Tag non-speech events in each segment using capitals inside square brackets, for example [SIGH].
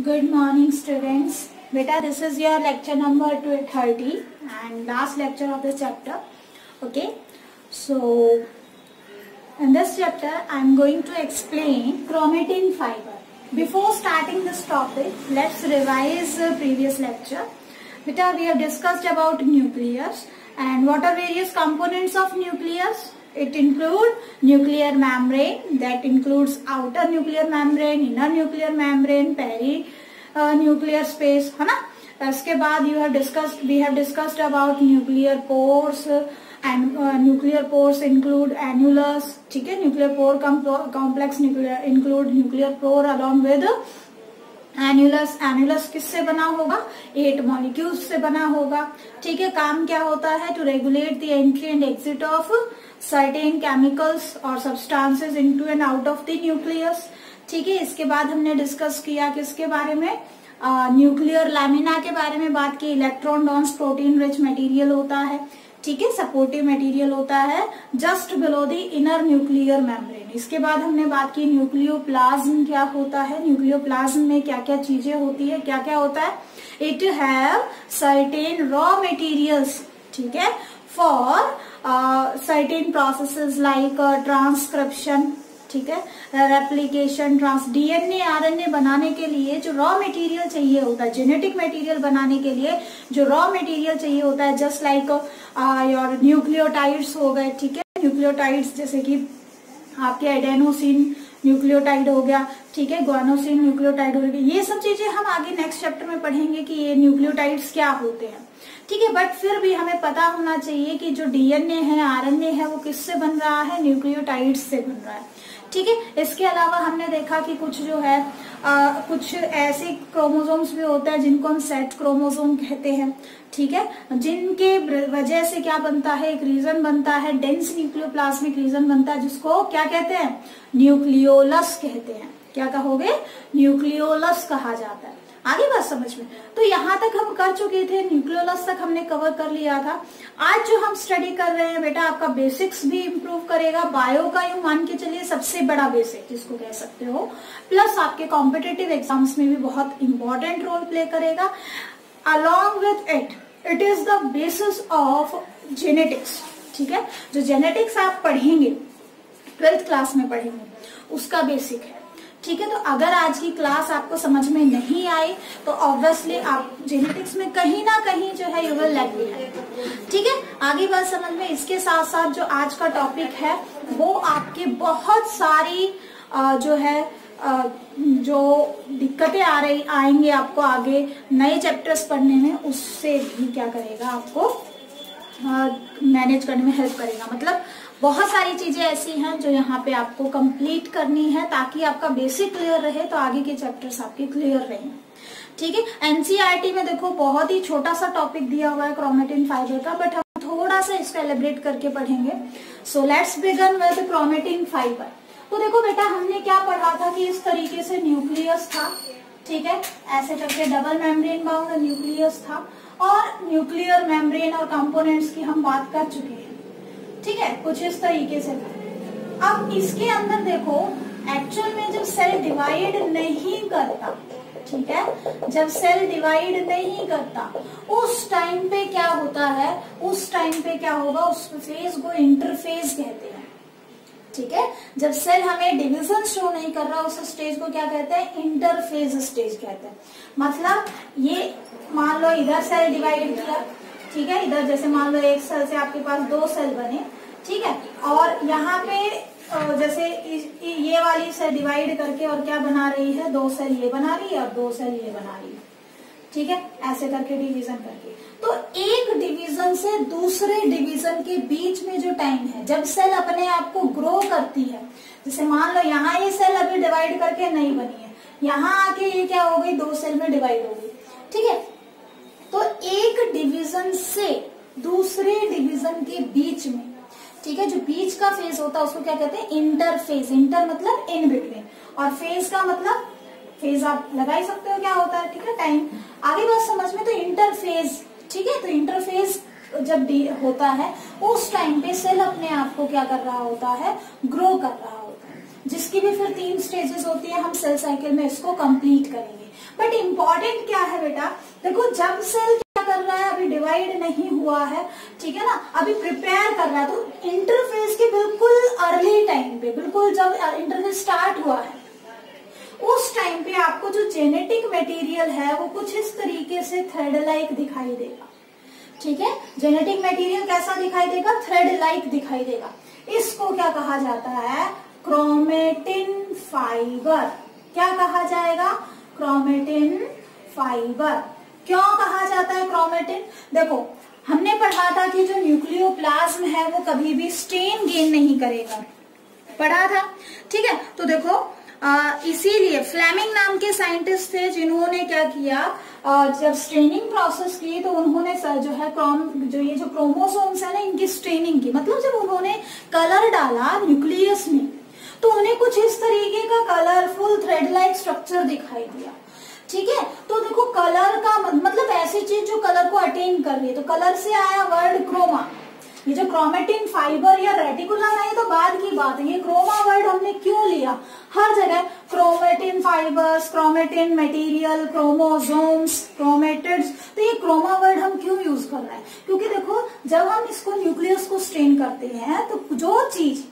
Good morning students. Beta, this is your lecture number 230 and last lecture of the chapter. Okay. So, in this chapter I am going to explain chromatin fiber. Before starting this topic, let's revise the previous lecture. Beta, we have discussed about nucleus and what are various components of nucleus? It include nuclear membrane that includes outer nuclear membrane, inner nuclear membrane, peri uh, nuclear space है ना इसके बाद you have discussed we have discussed about nuclear pores and uh, nuclear pores include annulus ठीक है nuclear pore complex nuclear include nuclear pore along with annulus annulus किससे बना होगा? Eight molecules से बना होगा। ठीक है, काम क्या होता है? To regulate the entry and exit of certain chemicals और substances into and out of the nucleus ठीक है, इसके बाद हमने डिस्कस किया किसके बारे में? न्यूक्लियर लैमिना के बारे में बात की। Electron dense protein rich material होता है। ठीक है सपोर्टिव मटेरियल होता है just below the inner nuclear membrane इसके बाद हमने बात की न्यूक्लियोप्लाज्म क्या होता है न्यूक्लियोप्लाज्म में क्या क्या चीज़ें होती है क्या क्या होता है? It have certain raw materials ठीक है for certain processes like transcription ठीक है रेप्लीकेशन ट्रांस डीएनए आरएनए बनाने के लिए जो रॉ मटेरियल चाहिए होता है जेनेटिक मटेरियल बनाने के लिए जो रॉ मटेरियल चाहिए होता है जस्ट लाइक योर न्यूक्लियोटाइड्स हो गए, ठीक है? न्यूक्लियोटाइड्स जैसे कि आपके एडेनोसिन न्यूक्लियोटाइड हो गया, ठीक है? ग्वानोसिन न्यूक्लियोटाइड हो गया, ये सब चीज़ें हम आगे नेक्स्ट चैप्टर में पढ़ेंगे कि ये न्यूक्लियोटाइड्स क्या होते हैं, ठीक है? बट फिर भी हमें पता होना चाहिए कि जो डीएनए है आरएनए है, वो किससे बन रहा है? न्यूक्लियोटाइड्स से बन रहा है। ठीक है? इसके अलावा हमने देखा कि कुछ जो है आ, कुछ ऐसे क्रोमोसोम्स भी होते हैं जिनको हम सेट क्रोमोसोम कहते हैं ठीक है? जिनके वजह से क्या बनता है? एक रीजन बनता है डेंस न्यूक्लियोप्लास्मिक रीजन बनता है जिसको क्या कहते हैं? न्यूक्लियोलस कहते हैं। क्या कहोगे? न्यूक्लियोलस कहा जाता है। आगे बात समझ में। तो यहाँ तक हम कर चुके थे न्यूक्लियोलस तक हमने कवर कर लिया था। आज जो हम स्टडी कर रहे हैं, बेटा, आपका बेसिक्स भी इम्प्रूव करेगा। बायो का यू मान के चलिए, सबसे बड़ा बेसिक जिसको कह सकते हो। प्लस आपके कॉम्पिटेटिव एग्ज़ाम्स में भी बहुत इंपॉर्टेंट रोल प्ले करेगा। Along with it it is the basis of genetics ठीक है? जो जेनेटिक्स आप पढ़ेंगे ट्वेल्थ क्लास में पढ़ेंगे, उसका बेसिक है। ठीक है तो अगर आज की क्लास आपको समझ में नहीं आई तो ऑब्वियसली आप जेनेटिक्स में कहीं ना कहीं जो है यू विल लैग बिहाइंड ठीक है, आगे बात समझ में, इसके साथ साथ जो आज का टॉपिक है, वो आपके बहुत सारी जो है जो दिक्कतें आ रही, आएँगे आपको आगे नए चैप्टर्स पढ़ने में, उससे भी क्या करेगा आपको मैनेज करने में हेल्प करेगा। मतलब बहुत सारी चीज़ें ऐसी हैं जो यहाँ पे आपको कंप्लीट करनी है ताकि आपका बेसिक क्लियर रहे तो आगे के चैप्टर्स आपके क्लियर रहे। ठीक है? एनसीआरटी में देखो, बहुत ही छोटा सा टॉपिक दिया हुआ है क्रोमेटिन फाइबर का बट हम थोड़ा सा इसको एलिब्रेट करके पढ़ेंगे। So let's begin with chromatin fibre तो देखो बेटा, हमने क्या पढ़ा था कि इस तरीके से न्यूक्लियस था, ठीक है? ऐसे करके डबल मेम्ब्रेन बाउंड न्यूक्लियस था, और न्यूक्लियर मेम्ब्रेन और कंपोनेंट्स की हम बात कर चुके हैं। ठीक है? कुछ इस तरीके से। अब इसके अंदर देखो एक्चुअल में जब सेल डिवाइड नहीं करता, ठीक है? जब सेल डिवाइड नहीं करता, उस टाइम पे क्या होता है? उस टाइम पे क्या होगा? उस फ़ेज़ को इंटरफेज कहते हैं। ठीक है? जब सेल हमें डिविजन शो नहीं कर रहा, उस स्टेज को क्या कहते हैं? इंटरफेज स्टेज कहते हैं। मतलब ये मान लो इधर सेल डिवाइड किया ठीक है? इधर जैसे मान लो एक सेल से आपके पास दो सेल बने, ठीक है? और यहाँ पे जैसे ये वाली सेल डिवाइड करके और क्या बना रही है? दो सेल ये बना रही है और दो सेल ये बना रही है। ठीक है? ऐसे करके डिवीज़न करके। तो एक डिवीज़न से दूसरे डिवीज़न के बीच में जो टाइम है, जब सेल अपने आप को ग्रो करती है, जैसे मान लो यहाँ ये सेल अभी डिवाइड करके नहीं बनी है, यहाँ आके ये क्या हो गई? दो सेल में डिवाइड हो गई। ठीक है? तो एक डिवीज़न से दूसरे डिवीज़न के बीच में, ठीक है, जो बीच का फ़ेज़ होता है, उसको क्या कहते हैं? इंटरफेज इंटर मतलब इन बिटवीन और फ़ेज़ का मतलब फ़ेज़ आप लगा ही सकते हो क्या होता है, ठीक है टाइम आगे बात समझ में तो इंटरफेज ठीक है तो इंटरफेज जब होता है, उस टाइम पे सेल अपने आप को क्या कर रहा होता है? ग्रो कर रहा होता जिस इसकी भी फिर तीन स्टेजेस होती है, हम सेल साइकिल में इसको कंप्लीट करेंगे। बट इंपॉर्टेंट क्या है बेटा? देखो, जब सेल क्या कर रहा है, अभी डिवाइड नहीं हुआ है, ठीक है ना? अभी प्रिपेयर कर रहा है तो इंटरफेस के बिल्कुल अर्ली टाइम पे, बिल्कुल जब इंटरफेस स्टार्ट हुआ है, उस टाइम पे आपको जो जेनेटिक मटेरियल है, वो कुछ इस तरीके से थ्रेड लाइक दिखाई देगा। ठीक है? जेनेटिक मटेरियल कैसा दिखाई देगा? थ्रेड लाइक दिखाई देगा। इसको क्या कहा जाता है? क्रोमेटिन फाइबर क्या कहा जाएगा? क्रोमेटिन फाइबर क्यों कहा जाता है क्रोमेटिन देखो हमने पढ़ा था कि जो न्यूक्लियोप्लाज्म है वो कभी भी स्ट्रेन गेन नहीं करेगा। पढ़ा था? ठीक है तो देखो इसीलिए फ्लेमिंग नाम के साइंटिस्ट थे जिन्होंने क्या किया? आ, जब स्ट्रेनिंग प्रोसेस की तो उन्होंने जो है क्रोम जो ये जो क्रोमोसोम्स है ना इनकी स्ट्रेनिंग की। मतलब जब उन्होंने कलर डाला न्यूक्लियस में तो उन्हें कुछ इस तरीके का कलरफुल थ्रेड लाइक स्ट्रक्चर दिखाई दिया। ठीक है? तो देखो कलर का मतलब ऐसी चीज़ जो कलर को अटेन कर रही है। तो कलर से आया वर्ड क्रोमा ये जो क्रोमेटिन फाइबर या रेटिकुलर है तो बाद की बात है। ये क्रोमा वर्ड हमने क्यों लिया? हर जगह chromatin fibres chromatin material chromosomes chromatids तो ये क्रोमा वर्ड हम क्यों यूज़ कर रहे हैं? क्योंकि देखो, जब हम इसको न्यूक्लियस को स्ट्रेन करते हैं तो जो चीज़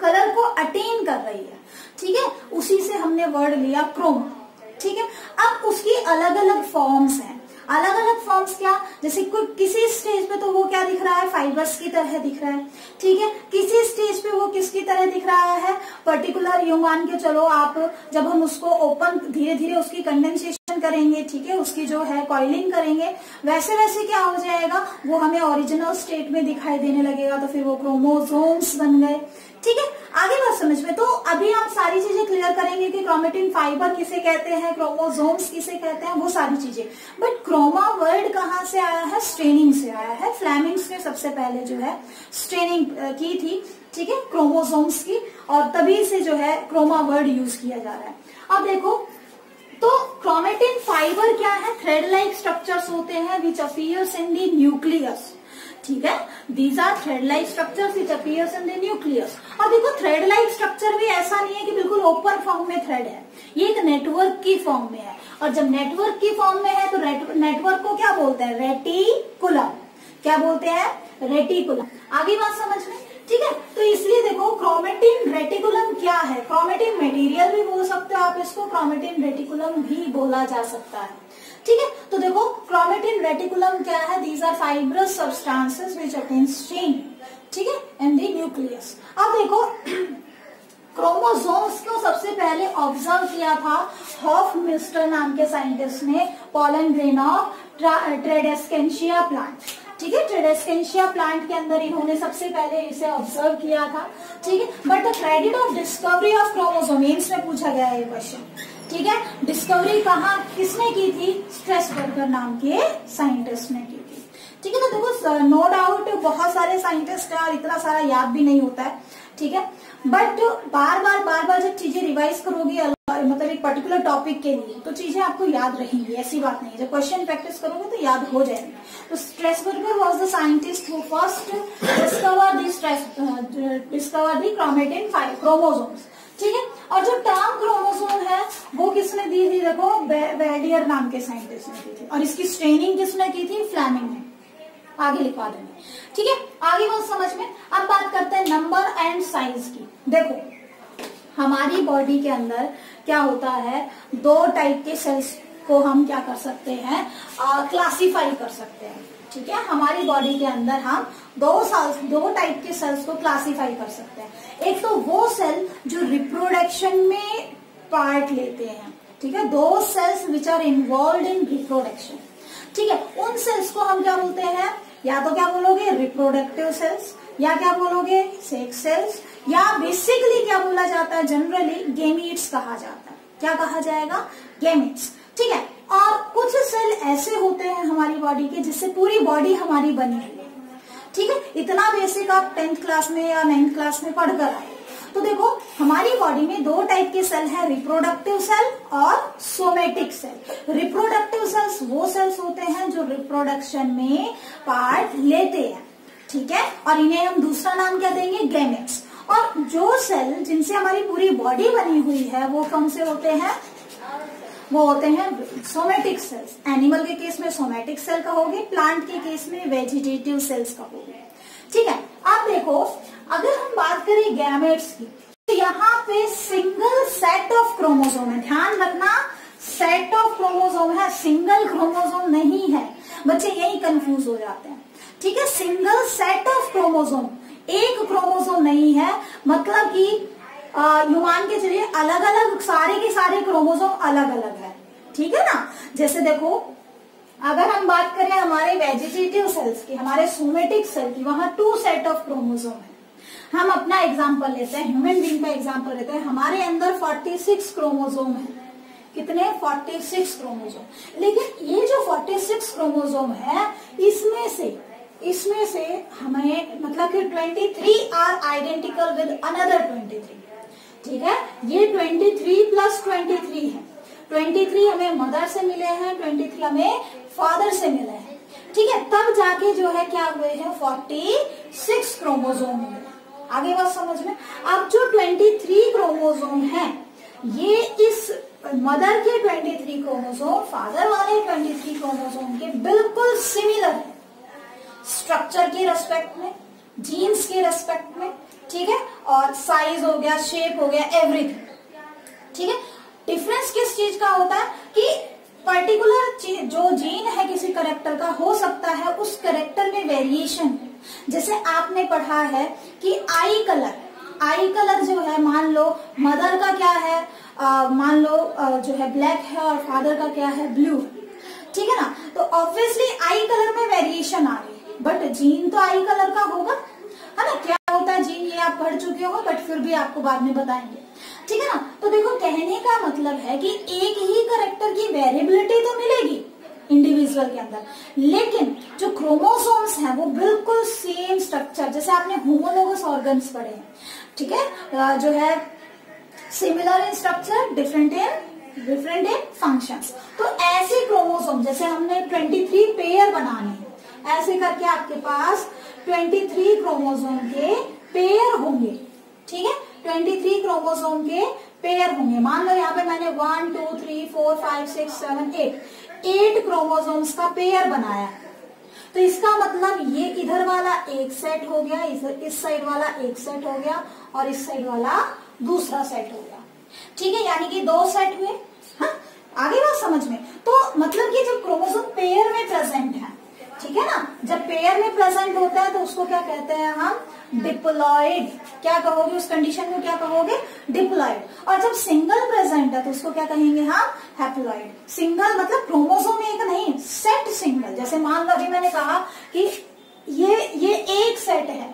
कलर को अटेन कर रही है। ठीक है? उसी से हमने वर्ड लिया क्रोमा ठीक है? अब उसकी अलग अलग फॉर्म्स हैं। अलग अलग फॉर्म्स क्या? जैसे किसी स्टेज पे तो वो क्या दिख रहा है? फाइबर्स की तरह दिख रहा है। ठीक है? किसी स्टेज पे वो किसकी तरह दिख रहा है? पर्टिकुलर यू मान के चलो आप, जब हम उसको ओपन धीरे धीरे उसकी कंडेंसेशन करेंगे, ठीक है? उसकी जो है कॉइलिंग करेंगे वैसे वैसे क्या हो जाएगा? वो हमें ओरिजिनल स्टेट में दिखाई देने लगेगा तो फिर वो क्रोमोजोम्स बन गए। ठीक है? आगे बात समझ में तो अभी हम सारी चीज़ें क्लियर करेंगे कि क्रोमेटिन फाइबर किसे कहते हैं क्रोमोजोम्स किसे कहते हैं, वो सारी चीज़ें। बट क्रोमा वर्ड कहाँ से आया है? स्ट्रेनिंग से आया है। फ्लैमिंग्स ने सबसे पहले जो है स्ट्रेनिंग की थी, ठीक है? क्रोमोजोम्स की, और तभी से जो है क्रोमा वर्ड यूज़ किया जा रहा है। अब देखो तो क्रोमेटिन फाइबर क्या है? थ्रेड लाइक स्ट्रक्चर्स होते हैं विच अपियर्स इन दी न्यूक्लियस ठीक है? These are thread like structure which appears in the nucleus और देखो थ्रेड लाइक स्ट्रक्चर भी ऐसा नहीं है कि बिल्कुल ओपन फॉर्म में थ्रेड है। ये एक नेटवर्क की फॉर्म में है। और जब नेटवर्क की फॉर्म में है तो नेटवर्क को क्या बोलते हैं? रेटिकुलम क्या बोलते हैं? रेटिकुलम आगे बात समझ में? ठीक है? तो इसलिए देखो क्रोमेटिन रेटिकुलम क्या है? क्रोमेटिन मटेरियल भी बोल सकते हो आप इसको क्रोमेटिन रेटिकुलम भी बोला जा सकता है। ठीक है? तो देखो क्रोमेटिन रेटिकुलम क्या है? These are fibrous substances which attain stain ठीक है? इन दी न्यूक्लियस अब देखो [CLEARS THROAT] क्रोमोसोम्स को सबसे पहले ऑब्ज़र्व किया था हॉफ मिस्टर नाम के साइंटिस्ट ने pollen grain of tradescantia plant ठीक है? ट्रेडेस्केंशिया प्लांट के अंदर इन्होंने सबसे पहले इसे ऑब्ज़र्व किया था, ठीक है? But the credit of discovery of chromosome में पूछा गया है क्वेश्चन ठीक है? डिस्कवरी कहा? किसने की थी? स्ट्रेस बर्गर नाम के साइंटिस्ट ने की थी। ठीक है तो देखो नो डाउट बहुत सारे साइंटिस्ट है और इतना सारा याद भी नहीं होता है। ठीक है? बट बार बार बार बार जब चीज़ें रिवाइज करोगी मतलब एक पर्टिकुलर टॉपिक के लिए तो चीज़ें आपको याद रहेंगी, ऐसी बात नहीं जब क्वेश्चन प्रैक्टिस करोगे तो याद हो जाएँगे। तो Strasburger was the scientist who first discover the stress discover the chromatin chromosomes ठीक है? और जो टर्म क्रोमोसोम है, वो किसने दी थी? देखो वेडियर नाम के साइंटिस्ट ने दी थी। और इसकी स्ट्रेनिंग किसने की थी? फ्लैमिंग ने। आगे लिखवा देंगे। ठीक है? आगे बहुत समझ में। अब बात करते हैं नंबर एंड साइज़ की। देखो, हमारी बॉडी के अंदर क्या होता है? दो टाइप के सेल्स को हम क्या कर सकते हैं? क्लासिफाई कर सकते हैं। ठीक है? हमारी बॉडी के अंदर हम दो साल दो टाइप के सेल्स को क्लासिफाई कर सकते हैं। एक तो वो सेल जो रिप्रोडक्शन में पार्ट लेते हैं, ठीक है? दो cells which are involve in reproduction ठीक है, उन सेल्स को हम क्या बोलते हैं? या तो क्या बोलोगे? रिप्रोडक्टिव सेल्स या क्या बोलोगे? सेक्स सेल्स या बेसिकली क्या बोला जाता है? जनरली गेमीट्स कहा जाता है। क्या कहा जाएगा? गेमीट्स ठीक है, और कुछ सेल ऐसे होते हैं हमारी बॉडी के जिससे पूरी बॉडी हमारी बनी हुई है। ठीक है? इतना बेसिक आप टेंथ क्लास में या नाइन्थ क्लास में पढ़कर आए। तो देखो, हमारी बॉडी में दो टाइप के सेल है रिप्रोडक्टिव सेल और सोमेटिक सेल रिप्रोडक्टिव सेल्स वो सेल्स होते हैं जो रिप्रोडक्शन में पार्ट लेते हैं। ठीक है? और इन्हें हम दूसरा नाम क्या देंगे? गैमेट्स और जो सेल जिनसे हमारी पूरी बॉडी बनी हुई है, वो कौन से होते हैं? वो होते हैं सोमेटिक सेल्स एनिमल के केस में सोमेटिक सेल कहोगे प्लांट के केस में वेजिटेटिव सेल्स कहोगे. ठीक है? अब देखो, अगर हम बात करें गैमेट्स की तो यहाँ पे सिंगल सेट ऑफ़ क्रोमोसोम है। ध्यान रखना सेट ऑफ़ क्रोमोसोम है सिंगल क्रोमोसोम नहीं है। बच्चे यही कंफ्यूज हो जाते हैं। ठीक है? सिंगल सेट ऑफ़ क्रोमोसोम एक क्रोमोसोम नहीं है। मतलब कि यू मान के ज़रिए अलग अलग सारे के सारे क्रोमोसोम अलग अलग है। ठीक है ना? जैसे देखो, अगर हम बात करें हमारे वेजिटेटिव सेल्स की, हमारे सोमेटिक सेल की, वहाँ टू सेट ऑफ़ क्रोमोसोम है। हम अपना एग्ज़ाम्पल लेते हैं ह्यूमन बींग का एग्ज़ाम्पल लेते हैं। हमारे अंदर 46 क्रोमोसोम है। कितने? 46 क्रोमोसोम लेकिन ये जो 46 क्रोमोसोम है, इसमें से इसमें से हमें मतलब कि 23 आर आइडेंटिकल विद अनदर 23 ठीक है? ये 23 प्लस 23 है। 23 हमें मदर से मिले हैं 23 हमें फादर से मिले हैं। ठीक है? तब जाके जो है क्या हुए हैं? 46 क्रोमोजोम हुए आगे बात समझ में? अब जो 23 क्रोमोजोम है, ये इस मदर के 23 क्रोमोजोम फादर वाले 23 क्रोमोजोम के बिल्कुल सिमिलर है। स्ट्रक्चर के रेस्पेक्ट में जीन्स के रेस्पेक्ट में ठीक है? और साइज़ हो गया शेप हो गया एवरीथिंग ठीक है? डिफरेंस किस चीज़ का होता है कि पर्टिकुलर चीज़ जो जीन है किसी करेक्टर का हो सकता है उस करेक्टर में वेरिएशन जैसे आपने पढ़ा है कि आई कलर आई कलर जो है मान लो मदर का क्या है? मान लो आ, जो है ब्लैक है और फादर का क्या है? ब्लू ठीक है ना? तो ऑब्वियसली आई कलर में वेरिएशन आ रही है. बट जीन तो आई कलर का होगा। है ना? क्या होता जीन ये आप पढ़ चुके हो बट फिर भी आपको बाद में बताएँगे। ठीक है ना? तो देखो, कहने का मतलब है कि एक ही करेक्टर की वेरिएबिलिटी तो मिलेगी इंडिविजुअल के अंदर। लेकिन जो क्रोमोसोम्स हैं, वो बिल्कुल सेम स्ट्रक्चर जैसे आपने होमोलोगस ऑर्गन्स पढ़े हैं। ठीक है? जो है similar in structure different in different in functions तो ऐसे क्रोमोसोम जैसे हमने 23 पेयर बनाने ऐसे करके आपके पास 23 क्रोमोसोम के पेयर होंगे। ठीक है? 23 क्रोमोसोम के पेयर होंगे। मान लो यहाँ पे मैंने one two three four five six seven eight eight chromosomes का पेयर बनाया। तो इसका मतलब ये इधर वाला एक सेट हो गया इस, इस साइड वाला एक सेट हो गया और इस साइड वाला दूसरा सेट हो गया। ठीक है? यानी कि दो सेट हुए। हाँ? आगे बात समझ में। तो मतलब कि जब क्रोमोसोम पेयर में प्रेजेंट है ठीक है ना? जब पेयर में प्रेजेंट होता है तो उसको क्या कहते हैं हम? डिप्लॉइड क्या कहोगे उस कंडीशन में क्या कहोगे? डिप्लॉइड और जब सिंगल प्रेजेंट है तो उसको क्या कहेंगे हम? हैप्लॉइड सिंगल मतलब क्रोमोसोम एक नहीं सेट सिंगल जैसे मान लो, अभी मैंने कहा कि ये ये एक सेट है,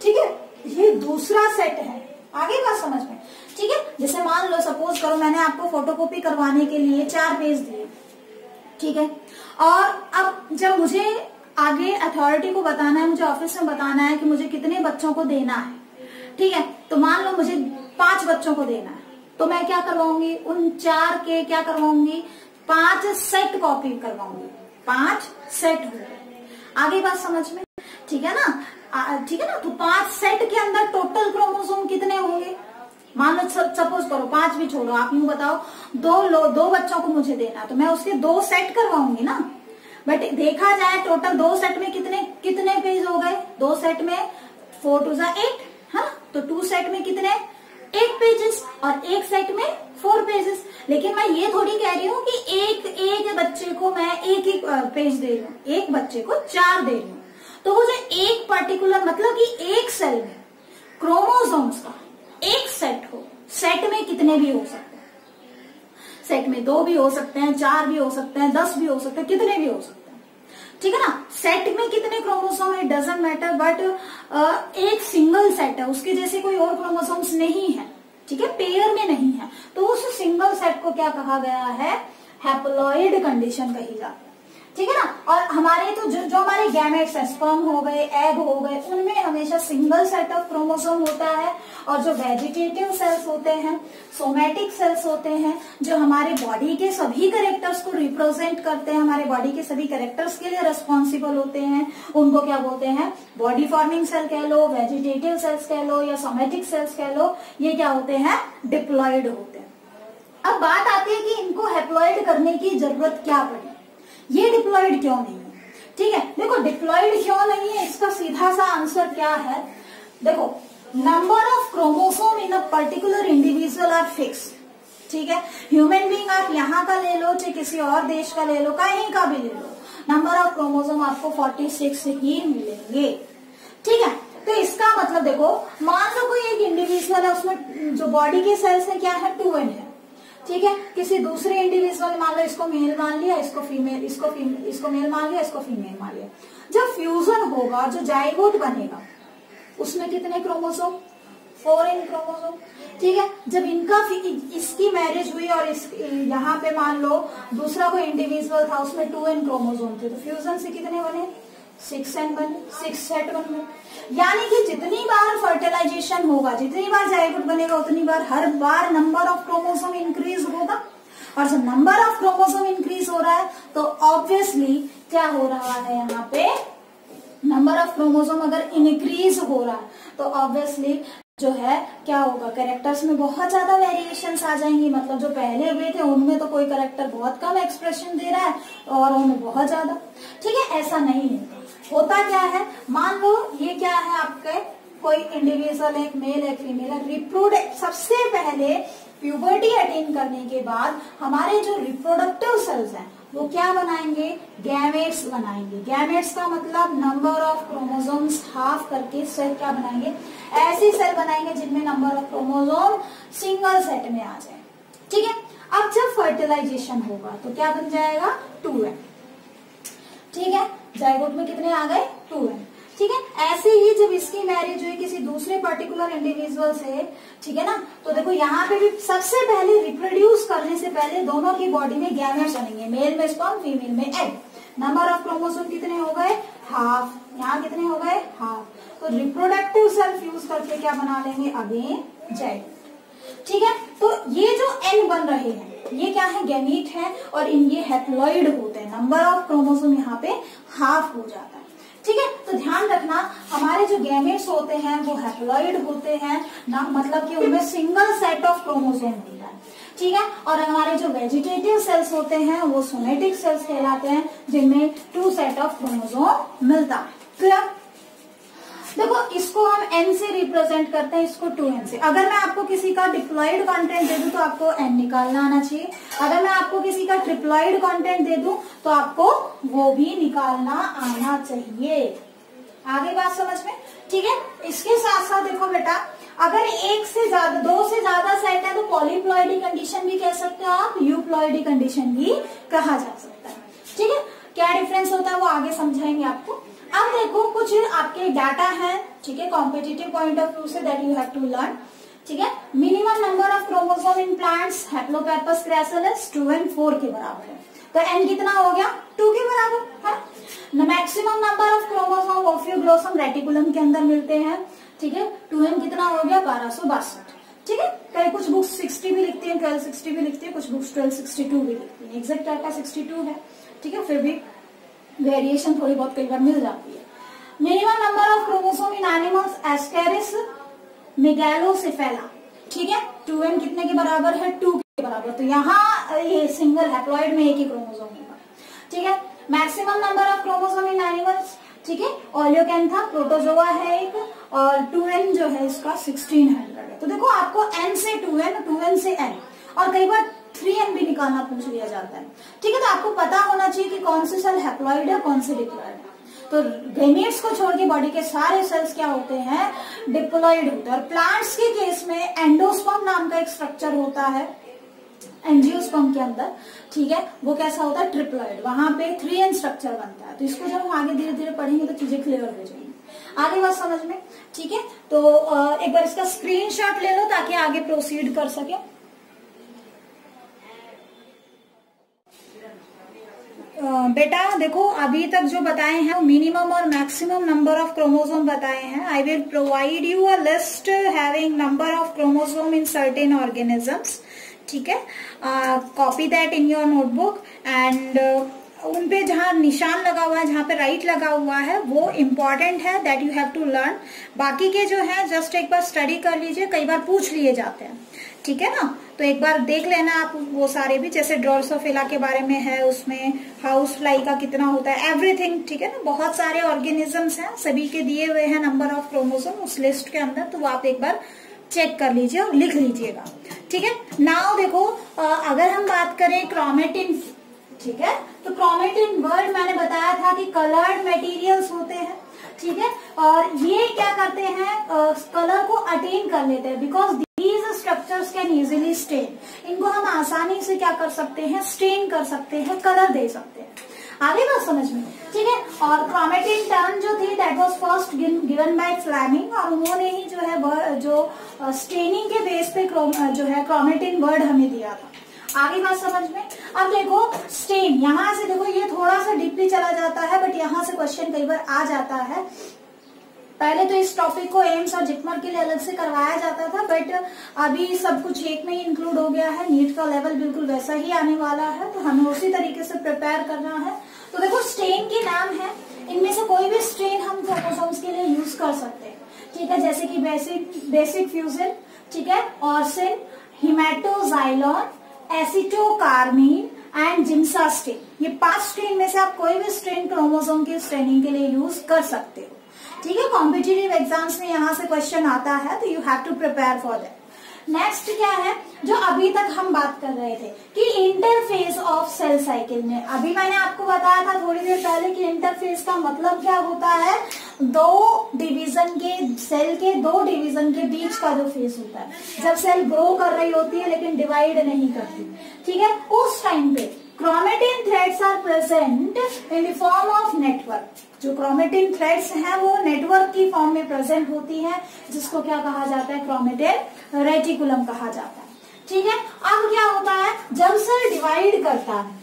ठीक है? ये दूसरा सेट है। आगे बात समझ में? ठीक है? जैसे मान लो सपोज़ करो मैंने आपको फोटोकॉपी करवाने के लिए चार पेज दिए, ठीक है? और अब जब मुझे आगे अथॉरिटी को बताना है, मुझे ऑफ़िस में बताना है कि मुझे कितने बच्चों को देना है, ठीक है? तो मान लो मुझे पाँच बच्चों को देना है तो मैं क्या करवाऊँगी? उन चार के क्या करवाऊँगी? पाँच सेट कॉपी करवाऊँगी। पाँच सेट हो आगे बात समझ में? ठीक है ना? ठीक है ना? तो पाँच सेट के अंदर टोटल क्रोमोसोम कितने होंगे? मान लो सपोज़ करो, पाँच भी छोड़ो, आप यूँ बताओ, दो लो, दो बच्चों को मुझे देना तो मैं उसके दो सेट करवाऊँगी ना? बट देखा जाए टोटल दो सेट में कितने कितने पेज हो गए? दो सेट में फोर टू जा एट है तो टू सेट में कितने? एट पेजेस और एक सेट में फोर पेजेस लेकिन मैं ये थोड़ी कह रही हूँ कि एक एक बच्चे को मैं एक एक पेज दे रही हूँ, एक बच्चे को चार दे रही हूँ। तो वो जो एक पर्टिकुलर मतलब कि एक सेल में क्रोमोसोम्स का एक सेट हो। सेट में कितने भी हो सकते हैं। सेट में दो भी हो सकते हैं, चार भी हो सकते हैं, दस भी हो सकते हैं, कितने भी हो सकते हैं। ठीक है ना? सेट में कितने क्रोमोसोम है? डजेंट मैटर बट एक सिंगल सेट है। उसके जैसे कोई और क्रोमोसोम्स नहीं है। ठीक है? पेयर में नहीं है। तो उस सिंगल सेट को क्या कहा गया है? हैप्लॉइड कंडीशन कही जाती है। ठीक है ना? और हमारे तो जो जो हमारे गैमेट्स है स्पर्म हो गए एग हो गए, उनमें हमेशा सिंगल सेट ऑफ़ क्रोमोसोम होता है और जो वेजिटेटिव सेल्स होते हैं सोमेटिक सेल्स होते हैं, जो हमारे बॉडी के सभी करेक्टर्स को रिप्रेजेंट करते हैं, हमारे बॉडी के सभी करेक्टर्स के लिए रेस्पॉन्सिबल होते हैं, उनको क्या बोलते हैं? बॉडी फॉर्मिंग सेल कह लो वेजिटेटिव सेल्स कह लो या सोमेटिक सेल्स कह लो, ये क्या होते हैं? डिप्लॉयड होते हैं। अब बात आती है कि इनको हेप्लॉयड करने की ज़रूरत क्या पड़ी? ये डिप्लॉयड क्यों नहीं है? ठीक है, देखो डिप्लॉयड क्यों नहीं है? इसका सीधा सा आंसर क्या है? देखो number of chromosome in a particular individual are fix ठीक है? ह्यूमन बींग आप यहाँ का ले लो, चाहे किसी और देश का ले लो, कहीं का भी ले लो नंबर ऑफ़ क्रोमोसोम आपको 46 ही मिलेंगे। ठीक है? तो इसका मतलब देखो, मान लो कोई एक इंडिविजुअल है, उसमें जो बॉडी के सेल्स है, क्या है? टू एन है। ठीक है? किसी दूसरे इंडिविजुअल मान लो इसको मेल मान लिया, इसको फीमेल इसको फीमेल इसको मेल मान लिया, इसको फीमेल मान लिया। जब फ्यूजन होगा, जो जाइगोट बनेगा, उसमें कितने क्रोमोसोम फोर इन क्रोमोसोम ठीक है? जब इनका इसकी मैरिज हुई और इस यहाँ पे मान लो, दूसरा कोई इंडिविजुअल था, उसमें टू इन क्रोमोसोम थे तो फ्यूजन से कितने बने? सिक्स एन बने सिक्स सेट गए यानी कि जितनी बार फर्टिलाइजेशन होगा, जितनी बार जाइगोट बनेगा, उतनी बार हर बार नंबर ऑफ़ क्रोमोसोम इंक्रीज होगा। और जब नंबर ऑफ़ क्रोमोसोम इंक्रीज हो रहा है तो ऑब्वियसली क्या हो रहा है यहाँ पे? नंबर ऑफ़ क्रोमोसोम अगर इंक्रीज हो रहा है तो ऑब्वियसली जो है, क्या होगा? करेक्टर्स में बहुत ज़्यादा वेरिएशन आ जाएँगी। मतलब जो पहले हुए थे, उनमें तो कोई करेक्टर बहुत कम एक्सप्रेशन दे रहा है, और उनमें बहुत ज़्यादा। ठीक है, ऐसा नहीं है। होता क्या है? मान लो ये क्या है आपके? कोई इंडिविजुअल एक मेल एक फीमेल है रिप्रोडक्ट सबसे पहले प्यूबर्टी अटेन करने के बाद हमारे जो रिप्रोडक्टिव सेल्स हैं, वो क्या बनाएँगे? गैमेट्स बनाएँगे। गैमेट्स का मतलब नंबर ऑफ़ क्रोमोसोम्स हाफ़ करके सेल क्या बनाएँगे? ऐसी सेल बनाएँगे जिनमें number of chromosome single set में आ जाए। ठीक है? अब जब फर्टिलाइजेशन होगा तो क्या बन जाएगा? टू ठीक है? जाइगोट में कितने आ गए? टू एन ठीक है? ऐसे ही जब इसकी मैरिज हुई, किसी दूसरे पर्टिकुलर इंडिविजुअल से, ठीक है ना? तो देखो, यहाँ पे भी सबसे पहले रिप्रोड्यूस करने से पहले दोनों की बॉडी में गैमेट्स बनेंगे। मेल में स्पर्म फीमेल में एग नंबर ऑफ़ क्रोमोसोम कितने हो गए? हाफ़ यहाँ कितने हो गए? हाफ़ तो रिप्रोडक्टिव सेल्फ यूज़ करके क्या बना लेंगे? अगेन जेड ठीक है? तो ये जो एन बन रहे हैं, ये क्या है? गैमीट है और इन ये हेप्लॉइड होते हैं। नंबर ऑफ़ क्रोमोसोम यहाँ पे हाफ़ हो जाता है। ठीक है? तो ध्यान रखना, हमारे जो गैमेट्स होते हैं, वो हेप्लॉइड होते हैं, ना मतलब कि उनमें सिंगल सेट ऑफ़ क्रोमोसोम होता है। ठीक है? और हमारे जो वेजिटेटिव सेल्स होते हैं, वो सोमेटिक सेल्स कहलाते हैं, जिनमें टू सेट ऑफ़ क्रोमोसोम मिलता है। क्लियर देखो, इसको हम एन से रिप्रेजेंट करते हैं, इसको टू एन से। अगर मैं आपको किसी का डिप्लॉइड कंटेंट दे दूँ तो आपको एन निकालना आना चाहिए। अगर मैं आपको किसी का ट्रिप्लॉइड कंटेंट दे दूँ तो आपको वो भी निकालना आना चाहिए। आगे बात समझ में? ठीक है? इसके साथ साथ देखो बेटा, अगर एक से ज़्यादा, दो से ज़्यादा सेट है तो पॉलीप्लॉइडी कंडीशन भी कह सकते हो आप यूप्लॉयडी कंडीशन भी कहा जा सकता है। ठीक है? क्या डिफरेंस होता है वो आगे समझाएँगे आपको। अब देखो, कुछ आपके डाटा है, ठीक है? कॉम्पिटेटिव पॉइंट ऑफ़ व्यू से that you have to learn ठीक है? Minimum number of chromosome in plants Haplopappus gracilis two and four के बराबर है। तो एन कितना हो गया? टू के बराबर, है? Maximum number of chromosome Ophioglossum reticulum के अंदर मिलते हैं, ठीक है? टू एन कितना हो गया? बारह सौ बासठ, ठीक है? कई कुछ बुक्स सिक्सटी भी लिखती है ट्वेल्व सिक्सटी भी लिखती है, कुछ बुक्स ट्वेल्व सिक्सटी टू भी लिखती है। एग्जैक्ट आपका सिक्सटी टू है, ठीक है? फिर भी वेरिएशन थोड़ी बहुत कई बार मिल जाती है। Minimum number of chromosome in animals Ascaris megalocephala ठीक है? टू एन कितने के बराबर है? टू के बराबर। तो यहाँ ये सिंगल हैप्लॉइड में एक ही क्रोमोसोम होगा। ठीक है? Maximum number of chromosome in animals ठीक है? ऑलियोकैंथा प्रोटोजोआ है एक, और टू एन जो है, इसका सिक्सटीन हंड्रेड है। तो देखो, आपको एन से टू एन टू एन से एन और कई बार थ्री एन भी निकालना पूछ लिया जाता है। ठीक है तो आपको पता होना चाहिए कि कौन से सेल हैप्लॉइड है, कौन से डिप्लॉइड है। तो गैमेट्स को छोड़ के बॉडी के सारे सेल्स क्या होते हैं? डिप्लॉइड होते हैं। और प्लांट्स के केस में एंडोस्पम नाम का एक स्ट्रक्चर होता है एंजियोस्पम के अंदर। ठीक है, वो कैसा होता है? ट्रिप्लॉइड वहाँ पे थ्री एन स्ट्रक्चर बनता है। तो इसको जब हम आगे धीरे धीरे पढ़ेंगे तो चीज़ें क्लियर हो जाएँगी। आगे बात समझ में? ठीक है तो एक बार इसका स्क्रीनशॉट ले लो ताकि आगे प्रोसीड कर सके। बेटा, देखो, अभी तक जो बताए हैं मिनिमम और मैक्सिमम नंबर ऑफ़ क्रोमोसोम बताए हैं। I will provide you a list having number of chromosome in certain organisms ठीक है? Copy that in your notebook and उन पे जहाँ निशान लगा हुआ है, जहाँ पे राइट लगा हुआ है, वो इंपॉर्टेंट है that you have to learn बाकी के जो है जस्ट एक बार स्टडी कर लीजिए, कई बार पूछ लिए जाते हैं। ठीक है ना? तो एक बार देख लेना आप वो सारे भी, जैसे ड्रोसोफिला के बारे में है, उसमें हाउस फ्लाई का कितना होता है एवरीथिंग ठीक है ना? बहुत सारे ऑर्गेनिजम्स हैं, सभी के दिए हुए हैं नंबर ऑफ़ क्रोमोसोम उस लिस्ट के अंदर तो वो आप एक बार चेक कर लीजिए और लिख लीजिएगा, ठीक है? नाउ देखो अगर हम बात करें क्रोमेटिन ठीक है? तो क्रोमेटिन वर्ड मैंने बताया था कि कलर्ड मटेरियल्स होते हैं, ठीक है? और ये क्या करते हैं? कलर को अटेन कर लेते हैं because these structures can easily stain इनको हम आसानी से क्या कर सकते हैं? स्टेन कर सकते हैं कलर दे सकते हैं। आगे बात समझ में? ठीक है? और क्रोमेटिन टर्न जो थी that was first given by Flemming और उन्होंने ही जो है जो स्टेनिंग के बेस पे जो है क्रोमेटिन वर्ड हमें दिया था। आगे बात समझ में? अब देखो स्टेन यहाँ से देखो, ये थोड़ा सा डीपली चला जाता है बट यहाँ से क्वेश्चन कई बार आ जाता है। पहले तो इस टॉपिक को एम्स और जिकमर के लिए अलग से करवाया जाता था बट अभी सब कुछ एक में ही इंक्लूड हो गया है। नीट का लेवल बिल्कुल वैसा ही आने वाला है तो हमें उसी तरीके से प्रिपेयर करना है। तो देखो स्ट्रेन के नाम है। इनमें से कोई भी स्ट्रेन हम क्रोमोसोम्स के लिए यूज़ कर सकते हैं। ठीक है, जैसे कि बेसिक बेसिक फ्यूजन ठीक है orcein haematoxylin acetocarmine and Giemsa stain ये पाँच स्ट्रेन में से आप कोई भी स्ट्रेन क्रोमोसोम की स्ट्रेनिंग के लिए यूज़ कर सकते हो। ठीक है कॉम्पिटेटिव एग्ज़ाम्स में यहाँ से क्वेश्चन आता है तो you have to prepare for that next क्या है? जो अभी तक हम बात कर रहे थे कि इंटरफेस ऑफ़ सेल साइकिल में। अभी मैंने आपको बताया था थोड़ी देर पहले कि इंटरफेस का मतलब क्या होता है? दो डिवीज़न के सेल के, दो डिवीज़न के बीच का जो फेस होता है। जब सेल ग्रो कर रही होती है, लेकिन डिवाइड नहीं करती। ठीक है? उस टाइम पे chromatin threads are present in the form of network जो क्रोमेटिन थ्रेड्स हैं, वो नेटवर्क की फॉर्म में प्रेजेंट होती है, जिसको क्या कहा जाता है? क्रोमेटिन रेटिकुलम कहा जाता है। ठीक है? अब क्या होता है? जब सेल डिवाइड करता है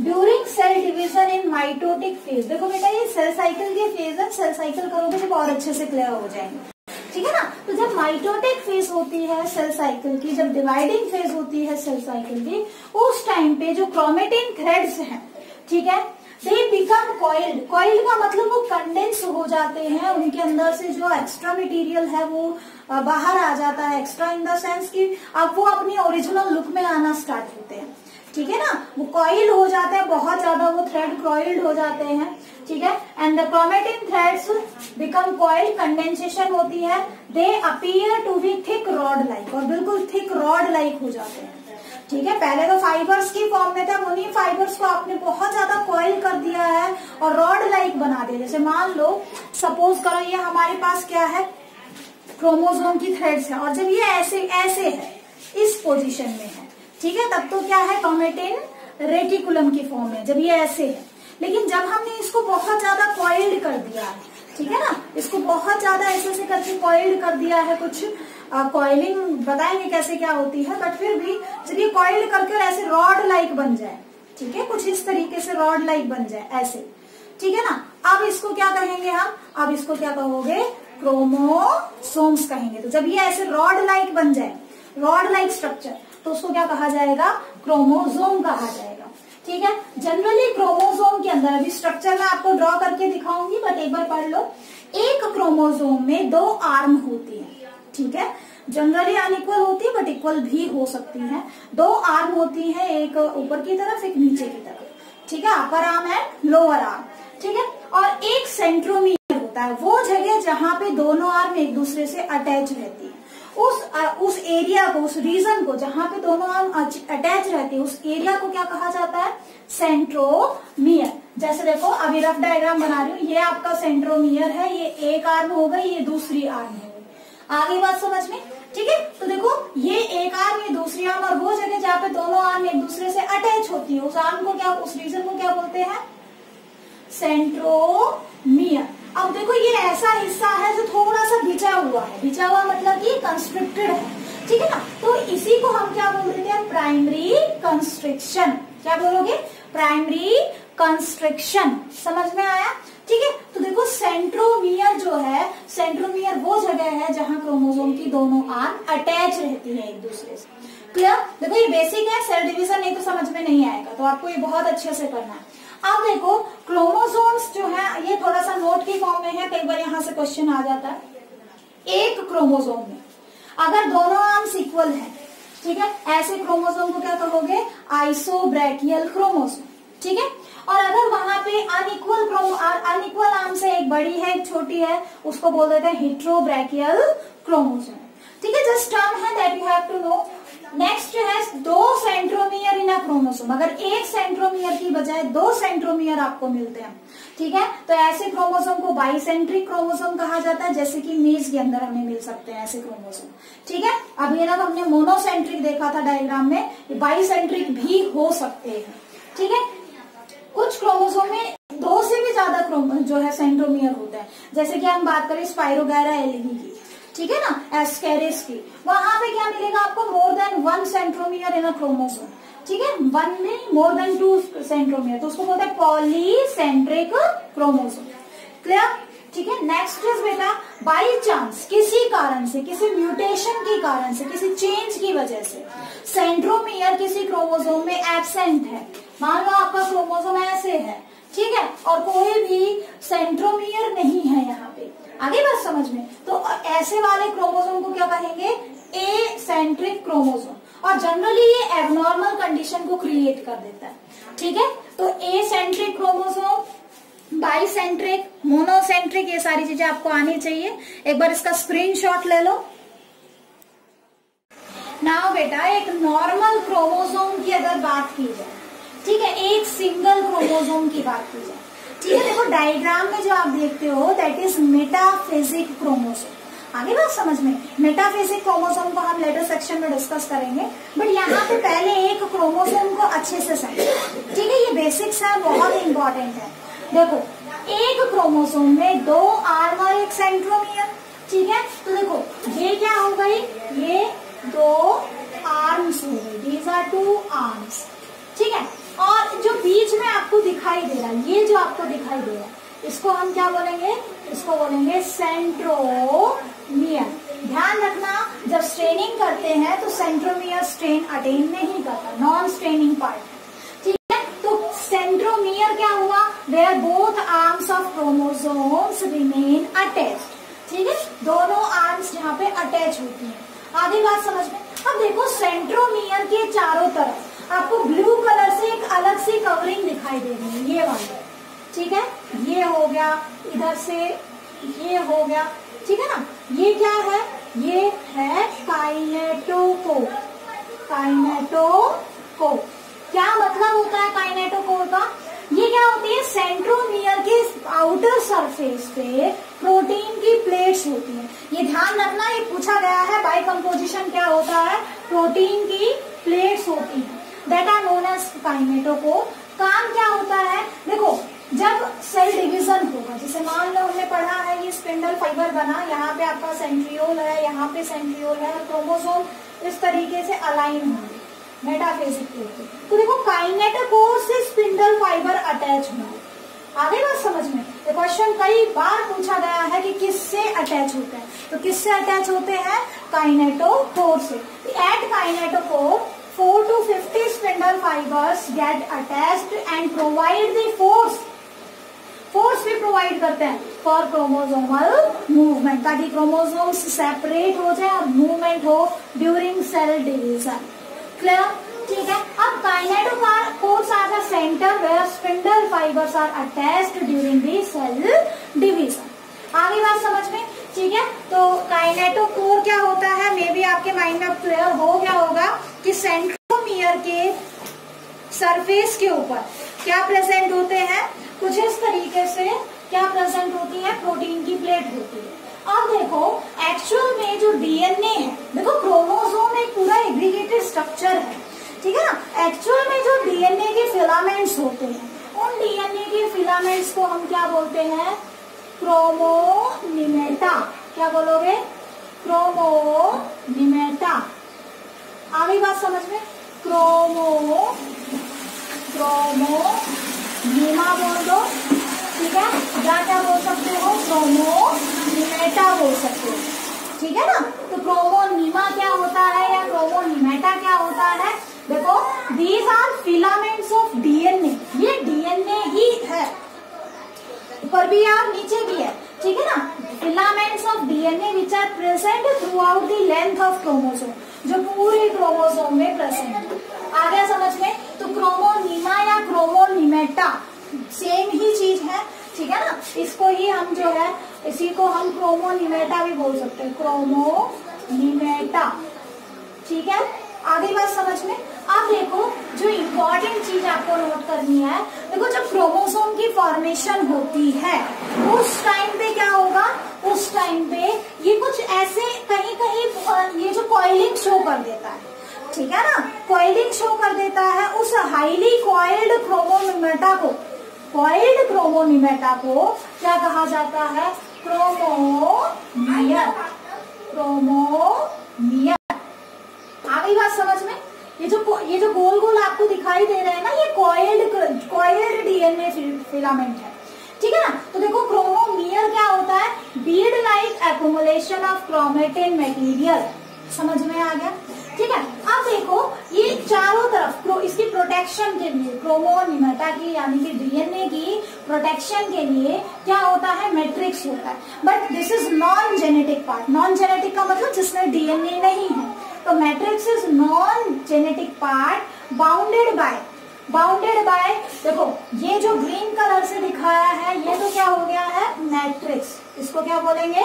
during cell division in mitotic phase देखो बेटा, ये सेल साइकिल के फ़ेज़ है सेल साइकिल करोगे तो और अच्छे से क्लियर हो जाएँगे। ठीक है ना? तो जब माइटोटिक फ़ेज़ होती है सेल साइकिल की, जब डिवाइडिंग फ़ेज़ होती है सेल साइकिल की, उस टाइम पे जो क्रोमेटिन थ्रेड्स हैं, ठीक है? दे बिकम कॉइल्ड कॉइल्ड का मतलब वो कंडेंस हो जाते हैं, उनके अंदर से जो एक्स्ट्रा मटेरियल है वो बाहर आ जाता है एक्स्ट्रा इन द सेंस कि अब वो अपनी ओरिजिनल लुक में आना स्टार्ट होते हैं। ठीक है ना? वो कॉइल हो जाते हैं, बहुत ज़्यादा वो थ्रेड कॉइल्ड हो जाते हैं। ठीक है? And the chromatin threads become coil condensation होती है। They appear to be thick rod like और बिल्कुल थिक रॉड लाइक हो जाते हैं। ठीक है, पहले तो फाइबर्स की फॉर्म में था उन्हीं फाइबर्स को आपने बहुत ज़्यादा कॉइल कर दिया है और रॉड लाइक बना दिया। जैसे मान लो सपोज़ करो ये हमारे पास क्या है? क्रोमोसोम की थ्रेड्स है और जब ये ऐसे ऐसे है, इस पोजीशन में है, ठीक है, तब तो क्या है? टोमेटिन रेटिकुलम की फॉर्म में जब ये ऐसे है। लेकिन जब हमने इसको बहुत ज़्यादा कॉइल्ड कर दिया है ठीक है ना? इसको बहुत ज़्यादा ऐसे ऐसे करके कॉइल्ड कर दिया है कुछ कॉइलिंग बताएँगे कैसे क्या होती है बट फिर भी जब ये कॉइल्ड करके ऐसे रॉड लाइक बन जाए, ठीक है? कुछ इस तरीके से रॉड लाइक बन जाए, ऐसे। ठीक है ना? अब इसको क्या कहेंगे हम? अब इसको क्या कहोगे? क्रोमोसोम्स कहेंगे। तो जब ये ऐसे रॉड लाइक बन जाए रॉड लाइक स्ट्रक्चर तो उसको क्या कहा जाएगा? क्रोमोजोम कहा जाएगा। ठीक है? जनरली क्रोमोजोम के अंदर, अभी स्ट्रक्चर मैं आपको ड्रॉ करके दिखाऊँगी बट एक बार पढ़ लो। एक क्रोमोजोम में दो आर्म होती है। ठीक है? जनरली अनइक्वल होती है बट इक्वल भी हो सकती है। दो आर्म होती है, एक ऊपर की तरफ़, एक नीचे की तरफ़। ठीक है? Upper arm and lower arm ठीक है? और एक सेंट्रोमीटर होता है, वो जगह जहाँ पे दोनों आर्म एक दूसरे से अटैच रहती है। उस उस एरिया को, उस रीजन को जहाँ पे दोनों आर्म अटैच रहती है, उस एरिया को क्या कहा जाता है? सेंट्रोमियर जैसे देखो, अभी रफ डायग्राम बना रही हूँ, ये आपका सेंट्रोमियर है, ये एक आर्म हो गई ये दूसरी आर्म हो। आगे बात समझ में? ठीक है? तो देखो, ये एक आर्म ये दूसरी आर्म और वो जगह जहाँ पे दोनों आर्म एक दूसरे से अटैच होती है, उस आर्म को क्या, उस रीजन को क्या बोलते हैं? सेंट्रोमियर अब देखो, ये ऐसा हिस्सा है जो थोड़ा सा भिजा हुआ है। भिजा हुआ मतलब कि कंस्ट्रिक्टेड है। ठीक है ना? तो इसी को हम क्या बोल देते हैं? प्राइमरी कंस्ट्रिक्शन क्या बोलोगे? प्राइमरी कंस्ट्रिक्शन समझ में आया? ठीक है? तो देखो सेंट्रोमियर जो है सेंट्रोमियर वो जगह है जहाँ क्रोमोसोम की दोनों आर्म अटैच रहती है एक दूसरे से। क्लियर देखो, ये बेसिक है सेल डिवीज़न नहीं तो समझ में नहीं आएगा तो आपको ये बहुत अच्छे से करना है। अब देखो क्रोमोसोम्स जो है, ये थोड़ा सा नोट की फॉर्म में है, कई बार यहाँ से क्वेश्चन आ जाता है। एक क्रोमोसोम में। अगर दोनों आर्म्स इक्वल है, ठीक है? ऐसे क्रोमोसोम को क्या कहोगे? आइसोब्रैकियल क्रोमोसोम ठीक है? और अगर वहाँ पे अनइक्वल अनइक्वल आर्म से एक बड़ी है, एक छोटी है, उसको बोल देते हैं हिट्रोब्रैकियल क्रोमोसोम ठीक है जस्ट टर्म है that you have to know next है दो सेंट्रोमियर इन अ क्रोमोसोम अगर एक सेंट्रोमियर की बजाय दो सेंट्रोमियर आपको मिलते हैं, ठीक है? तो ऐसे क्रोमोसोम को बाइसेंट्रिक क्रोमोसोम कहा जाता है, जैसे कि मेज के अंदर हमें मिल सकते हैं ऐसे क्रोमोसोम ठीक है? अब ये ना हमने मोनोसेंट्रिक देखा था डायग्राम में बाइसेंट्रिक भी हो सकते हैं. ठीक है? कुछ क्रोमोसोम में दो से भी ज़्यादा जो है सेंट्रोमियर होता है। जैसे कि हम बात करें स्पाइरोगैरा एलगी की, ठीक है ना? एस्केरिस की। वहाँ पे क्या मिलेगा आपको? More than one centromere in a chromosome ठीक है? वन में मोर देन टू सेंट्रोमियर तो उसको बोलते हैं पॉलीसेंट्रिक क्रोमोसोम क्लियर ठीक है? नेक्स्ट इज़ बेटा बाई चांस किसी कारण से, किसी म्यूटेशन के कारण से, किसी चेंज की वजह से सेंट्रोमियर किसी क्रोमोसोम में एबसेंट है। मान लो आपका क्रोमोसोम ऐसे है, ठीक है? और कोई भी सेंट्रोमियर नहीं है यहाँ पे। आगे बात समझ में? तो ऐसे वाले क्रोमोसोम को क्या कहेंगे? Acentric chromosome. और जनरली ये एबनॉर्मल कंडीशन को क्रिएट कर देता है, ठीक है? तो acentric chromosome bicentric monocentric, ये सारी चीज़ें आपको आनी चाहिए। एक बार इसका स्क्रीनशॉट ले लो। नाउ बेटा, एक नॉर्मल क्रोमोसोम की अगर बात की जाए ठीक है, एक सिंगल क्रोमोसोम की बात की जाए। ठीक है, देखो डायग्राम में जो आप देखते हो दैट इज़ मेटाफिजिक क्रोमोसोम आगे बात समझ में? मेटाफिजिक क्रोमोसोम को हम लेटर सेक्शन में डिस्कस करेंगे बट यहाँ पे पहले एक क्रोमोसोम को अच्छे से समझो। ठीक है, ये बेसिक्स है, बहुत इंपॉर्टेंट है। देखो, एक क्रोमोसोम में दो आर्म और एक सेंट्रोमियर ठीक है? तो देखो, ये क्या हो गई ये दो आर्म्स हो गई आर टू आर्म्स ठीक है? और जो बीच में आपको दिखाई दे रहा है, ये जो आपको दिखाई दे रहा है, इसको हम क्या बोलेंगे? इसको बोलेंगे सेंट्रोमियर ध्यान रखना, जब स्ट्रेनिंग करते हैं तो सेंट्रोमियर स्ट्रेन अटेन नहीं करता नॉन स्ट्रेनिंग पार्ट ठीक है? तो सेंट्रोमियर क्या हुआ? Where both arms of chromosomes remain attach ठीक है? दोनों आर्म्स यहाँ पे अटैच होती है। आधी बात समझ में? अब देखो सेंट्रोमियर के चारों तरफ़ आपको ब्लू कलर से एक अलग सी कवरिंग दिखाई दे रही है, ये वाली। ठीक है? ये हो गया, इधर से ये हो गया। ठीक है ना? ये क्या है? ये है काइनेटोको काइनेटोको क्या मतलब होता है काइनेटोकोर का? ये क्या होती है? सेंट्रोमियर के आउटर सरफेस पे प्रोटीन की प्लेट्स होती है। ये ध्यान रखना, ये पूछा गया है बाई कंपोजिशन क्या होता है? प्रोटीन की प्लेट्स होती हैं। That are known as kinetochore काम क्या होता है? देखो, जब सेल डिवीज़न होगा, जैसे मान लो हमने पढ़ा है ये स्पिंडल फाइबर बना, यहाँ पे आपका सेंट्रियोल है, यहाँ पे सेंट्रियोल है, और क्रोमोसोम इस तरीके से अलाइन होंगे मेटाफेजिक तो देखो काइनेटोकोर से स्पिंडल फाइबर अटैच होंगे आगे बात समझ में? ये क्वेश्चन कई बार पूछा गया है कि किससे अटैच होते हैं। तो किससे अटैच होते हैं? काइनेटोकोर से। At kinetochore 4 to 50 spindle fibers get attached and provide the force. Force भी प्रोवाइड करते हैं फॉर क्रोमोजोमल मूवमेंट ताकि क्रोमोजोम्स सेपरेट हो जाए और मूवमेंट हो ड्यूरिंग सेल डिवीज़न क्लियर ठीक है? अब kinetochores are the centre where spindle fibres are attached during the cell division आगे बात समझ में? ठीक है? तो काइनेटोकोर क्या होता है? मे बी आपके माइंड में क्लियर हो गया होगा कि सेंट्रोमियर के सरफेस के ऊपर क्या प्रेजेंट होते हैं? कुछ इस तरीके से क्या प्रेजेंट होती है? प्रोटीन की प्लेट होती है। अब देखो एक्चुअल में जो डीएनए है, देखो क्रोमोसोम एक पूरा एग्रीगेटेड स्ट्रक्चर है। ठीक है ना? एक्चुअल में जो डीएनए के फिलामेंट्स होते हैं, उन डीएनए के फिलामेंट्स को हम क्या बोलते हैं? क्रोमोनिमेटा। क्या बोलोगे? क्रोमोनिमेटा। आगे बात समझ में? क्रोमो क्रोमो निमा बोल दो। ठीक है? या क्या बोल सकते हो, क्रोमोनिमेटा बोल सकते हो। ठीक है ना? तो क्रोमोनिमा क्या होता है या क्रोमोनिमेटा क्या होता है? देखो these are filaments of DNA ये डीएनए ही है। ऊपर भी आप नीचे भी है, ठीक है ना? Filaments of DNA which are present throughout the length of chromosome जो पूरे क्रोमोसोम में प्रेजेंट आ गया समझ में? तो क्रोमोनिमा या क्रोमोनिमेटा सेम ही चीज़ है, ठीक है ना? इसको ही हम जो है, इसी को हम क्रोमोनिमेटा भी बोल सकते हैं। क्रोमोनिमेटा ठीक है? आगे बात समझ में? अब देखो, जो इम्पोर्टेंट चीज़ आपको नोट करनी है, देखो जब क्रोमोसोम की फॉर्मेशन होती है, उस टाइम पे क्या होगा? उस टाइम पे ये कुछ ऐसे कहीं कहीं ये जो कॉइलिंग शो कर देता है, ठीक है ना? कॉइलिंग शो कर देता है उस हाईली कॉइल्ड क्रोमोनिमेटा को। कॉइल्ड क्रोमोनिमेटा को क्या कहा जाता है? क्रोमोमियर क्रोमोमियर आ गई बात समझ में? ये जो ये जो गोल गोल आपको दिखाई दे रहे हैं ना, ये कॉइल्ड कॉइल्ड डीएनए फिलामेंट है। ठीक है ना? तो देखो क्रोमोमियर क्या होता है? Bead like accumulation of chromatin material समझ में आ गया? ठीक है? अब देखो, ये चारों तरफ़ इसकी प्रोटेक्शन के लिए क्रोमोनिमेटा की, यानी कि डीएनए की प्रोटेक्शन के लिए क्या होता है? मैट्रिक्स होता है। But this is non genetic part non genetic का मतलब जिसमें डीएनए नहीं है। तो matrix is non genetic part bounded by bounded by देखो, ये जो ग्रीन कलर से दिखाया है, ये तो क्या हो गया है? मैट्रिक्स इसको क्या बोलेंगे?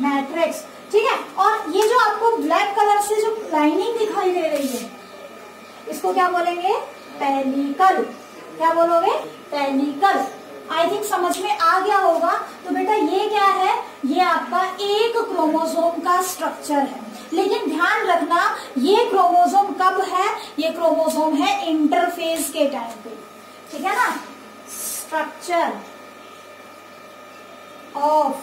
मैट्रिक्स ठीक है? और ये जो आपको ब्लैक कलर से जो लाइनिंग दिखाई दे रही है, इसको क्या बोलेंगे? पेलिकल क्या बोलोगे? पेलिकल आई थिंक समझ में आ गया होगा। तो बेटा ये क्या है? ये आपका एक क्रोमोसोम का स्ट्रक्चर है। लेकिन ध्यान रखना, ये क्रोमोसोम कब है? ये क्रोमोसोम है इंटरफेज के टाइम पे। ठीक है ना? Structure of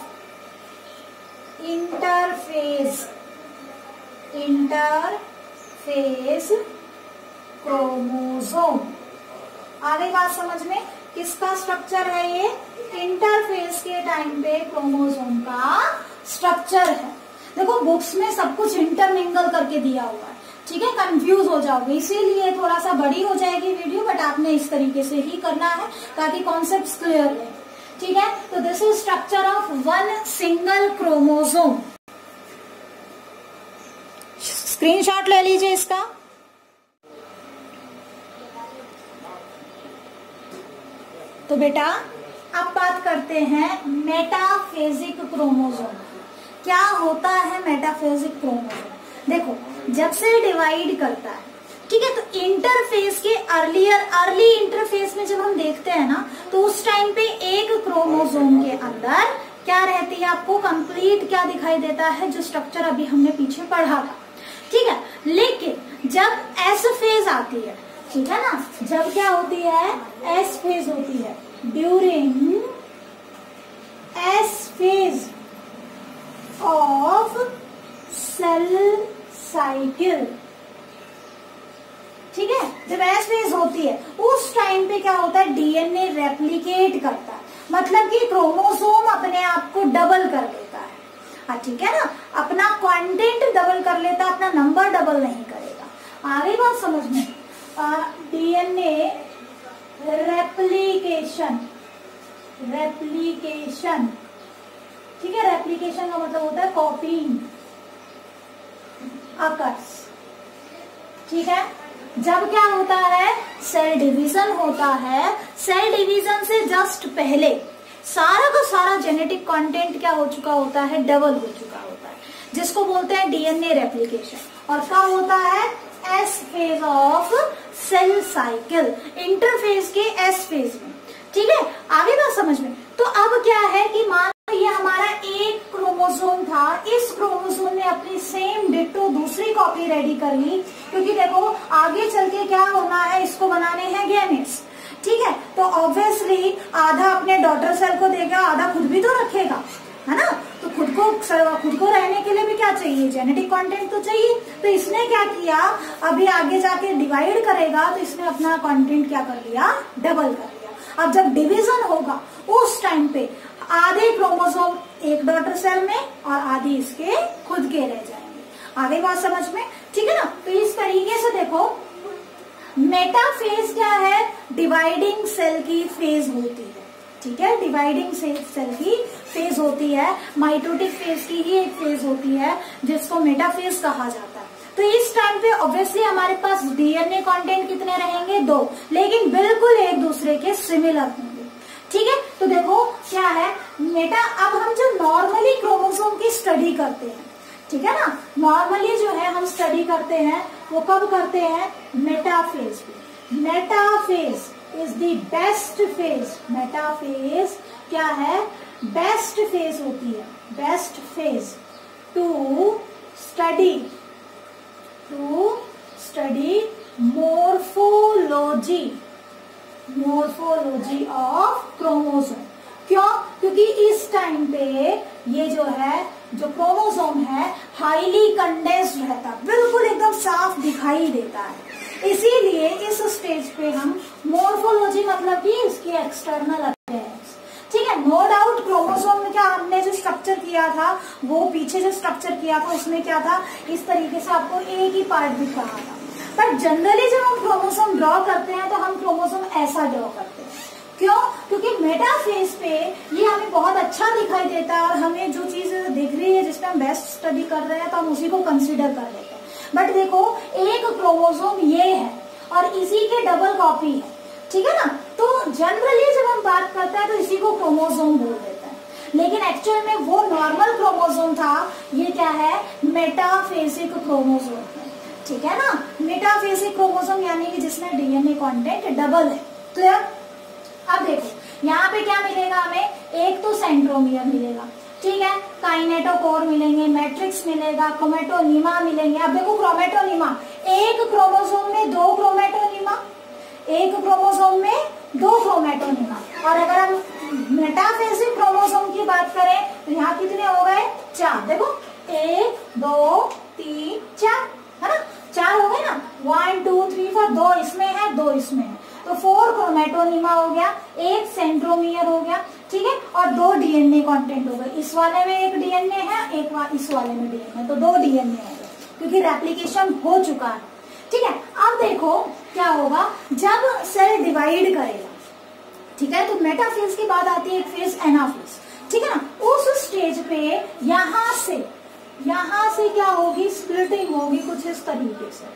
interphase interphase chromosome. आ गई बात समझ में? किसका स्ट्रक्चर है ये? इंटरफेस के टाइम पे क्रोमोसोम का स्ट्रक्चर है। देखो बुक्स में सब कुछ इंटरमिंगल करके दिया हुआ है। ठीक है कंफ्यूज हो जाओगे। इसीलिए थोड़ा सा बड़ी हो जाएगी वीडियो बट आपने इस तरीके से ही करना है ताकि कॉन्सेप्ट क्लियर रहे। ठीक है तो this is structure of one single chromosome screenshot ले लीजिए इसका। तो बेटा, अब बात करते हैं मेटाफेजिक क्रोमोसोम क्या होता है मेटाफेजिक क्रोमोसोम देखो, जब से डिवाइड करता है, ठीक है तो इंटरफेस के अर्लियर अर्ली इंटरफेस में जब हम देखते हैं ना तो उस टाइम पे एक क्रोमोसोम के अंदर क्या रहती है आपको? कंप्लीट क्या दिखाई देता है? जो स्ट्रक्चर अभी हमने पीछे पढ़ा था। ठीक है, लेकिन जब एस फ़ेज़ आती है, ठीक है ना, जब क्या होती है? एस फ़ेज़ होती है। During S phase of cell cycle ठीक है? जब एस फ़ेज़ होती है, उस टाइम पे क्या होता है? डीएनए रेप्लिकेट करता है। मतलब कि क्रोमोसोम अपने आप को डबल कर लेता है। हाँ ठीक है ना? अपना कंटेंट डबल कर लेता, अपना नंबर डबल नहीं करेगा। आगे बात समझ में डीएनए रेप्लीकेशन रेप्लीकेशन ठीक है रेप्लीकेशन का मतलब होता है कॉपिंग अकर्स ठीक है? जब क्या होता है? सेल डिवीज़न होता है। सेल डिवीज़न से जस्ट पहले सारा का सारा जेनेटिक कंटेंट क्या हो चुका होता है? डबल हो चुका होता है। जिसको बोलते हैं डीएनए रेप्लिकेशन और कब होता है? S phase of cell cycle interphase के एस फ़ेज़ में। ठीक है? आगे बात समझ में। तो अब क्या है कि मान ये हमारा एक क्रोमोसोम था। इस क्रोमोसोम ने अपनी सेम डिटो दूसरी कॉपी रेडी कर। ली क्योंकि देखो, आगे चल के क्या होना है, इसको बनाने हैं गेमेट्स ठीक है? तो ऑब्वियसली आधा अपने डॉटर सेल को देगा, आधा खुद भी तो रखेगा। है ना? तो खुद को खुद को रहने के लिए भी क्या चाहिए? जेनेटिक कंटेंट तो चाहिए। तो इसने क्या किया? अभी आगे जाके डिवाइड करेगा तो इसने अपना कंटेंट क्या कर लिया? डबल कर लिया। अब जब डिवीज़न होगा, उस टाइम पे आधे क्रोमोसोम एक डॉटर सेल में और आधे इसके खुद के रह जाएँगे। आगे बात समझ में? ठीक है ना? तो इस तरीके से देखो मेटाफेज क्या है? डिवाइडिंग सेल की फ़ेज़ होती है। ठीक है? डिवाइडिंग सेल की फ़ेज़ होती है। माइटोटिक फ़ेज़ की ही एक फ़ेज़ होती है, जिसको मेटाफेज कहा जाता है। तो इस टाइम पे ऑब्वियसली हमारे पास डीएनए कंटेंट कितने रहेंगे? दो। लेकिन बिल्कुल एक दूसरे के सिमिलर होंगे। ठीक है? तो देखो, क्या है? मेटा, अब हम जो नॉर्मली क्रोमोसोम की स्टडी करते हैं, ठीक है ना? नॉर्मली जो है, हम स्टडी करते हैं, वो कब करते हैं? Metaphase metaphase is the best phase metaphase क्या है? बेस्ट फ़ेज़ होती है। Best phase to study to study morphology morphology of chromosome. क्यों? क्योंकि इस टाइम पे ये जो है, जो क्रोमोसोम है हाईली कंडेंस्ड रहता, बिल्कुल एकदम साफ़ दिखाई देता है। इसीलिए इस स्टेज पे हम मोर्फोलॉजी मतलब कि इसकी एक्सटर्नल अपेयरेंस ठीक है नो डाउट क्रोमोसोम में क्या हमने जो स्ट्रक्चर किया था, वो पीछे जो स्ट्रक्चर किया था, उसमें क्या था? इस तरीके से आपको एक ही पार्ट दिख रहा था। पर जनरली जब हम क्रोमोसोम ड्रॉ करते हैं तो हम क्रोमोसोम ऐसा ड्रॉ करते हैं। क्यों? क्योंकि मेटाफेज पे ये हमें बहुत अच्छा दिखाई देता है और हमें जो चीज़ दिख रही है जिसपे हम बेस्ट स्टडी कर रहे हैं तो हम उसी को कंसिडर कर लेते हैं। बट देखो, एक क्रोमोसोम ये है और इसी के डबल कॉपी है। ठीक है ना? तो जनरली जब हम बात करते हैं तो इसी को क्रोमोसोम बोल देते हैं। लेकिन एक्चुअल में वो नॉर्मल क्रोमोसोम था, ये क्या है? मेटाफेसिक क्रोमोसोम ठीक है ना? मेटाफेसिक क्रोमोसोम यानी कि जिसमें डीएनए कंटेंट डबल है। तो अब देखो, यहाँ पे क्या मिलेगा हमें? एक तो सेंट्रोमियर मिलेगा। ठीक है? काइनेटोकोर मिलेंगे मैट्रिक्स मिलेगा क्रोमेटोनिमा मिलेंगे। अब देखो क्रोमेटोनिमा एक क्रोमोसोम में दो क्रोमेटोनिमा एक क्रोमोसोम में दो क्रोमेटोनिमा और अगर हम मेटाफेसिक क्रोमोसोम की बात करें तो यहाँ कितने हो गए? चार। देखो, एक, दो, तीन, चार। है ना? चार हो गए ना? वन टू थ्री फोर दो इसमें है, दो इसमें है। तो फोर क्रोमेटोनिमा हो गया, एक सेंट्रोमियर हो गया, ठीक है? और दो डीएनए कंटेंट हो गए। इस वाले में एक डीएनए है, एक इस वाले में डीएनए तो दो डीएनए हो। गए क्योंकि रेप्लीकेशन हो चुका है। ठीक है? अब देखो क्या होगा। जब सेल डिवाइड करेगा, ठीक है? तो मेटाफेज की बात आती है, एक फ़ेज़ एनाफेज ठीक है ना? उस स्टेज पे यहाँ से यहाँ से क्या होगी? स्प्लिटिंग होगी कुछ इस तरीके से।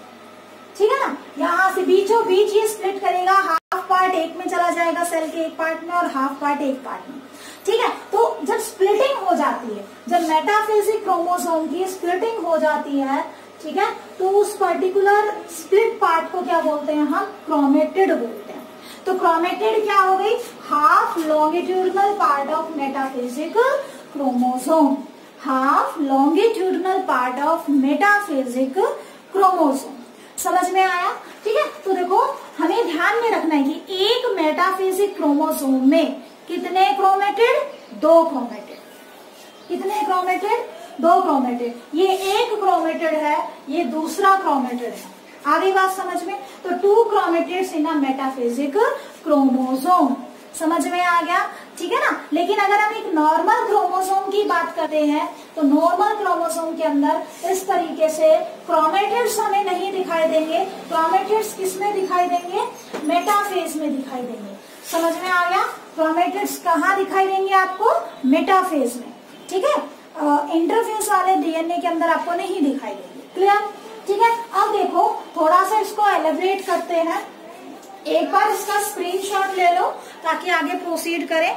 ठीक है ना? यहाँ से बीचों बीच ये स्प्लिट करेगा। हाफ़ पार्ट एक में चला जाएगा सेल के एक पार्ट में और हाफ़ पार्ट एक पार्ट में। ठीक है? तो जब स्प्लिटिंग हो जाती है, जब मेटाफिजिक क्रोमोसोम की स्प्लिटिंग हो जाती है, ठीक है? तो उस पर्टिकुलर स्प्लिट पार्ट को क्या बोलते हैं हम? क्रोमेटेड बोलते हैं। तो क्रोमेटेड क्या हो गई? Half longitudinal part of metaphasic chromosome half longitudinal part of metaphasic chromosome समझ में आया? ठीक है? तो देखो, हमें ध्यान में रखना है कि एक मेटाफिजिक क्रोमोसोम में कितने क्रोमेटेड दो क्रोमेटेड कितने क्रोमेटेड दो क्रोमेटेड ये एक क्रोमेटेड है, ये दूसरा क्रोमेटेड है। आगे बात समझ में? तो two chromatid in a metaphasic chromosome समझ में आ गया? ठीक है ना? लेकिन अगर हम एक नॉर्मल क्रोमोसोम की बात करते हैं तो नॉर्मल क्रोमोसोम के अंदर इस तरीके से क्रोमेटिड्स हमें नहीं दिखाई देंगे। क्रोमेटिड्स किसमें दिखाई देंगे? मेटाफेज में दिखाई देंगे। समझ में आ गया? क्रोमेटिड्स कहाँ दिखाई देंगे आपको? मेटाफेज में। ठीक है? इंटरफेस वाले डीएनए के अंदर आपको नहीं दिखाई देंगे। क्लियर ठीक है? अब देखो, थोड़ा सा इसको एलिब्रेट करते हैं। एक बार इसका स्क्रीनशॉट ले लो। ताकि आगे प्रोसीड करें।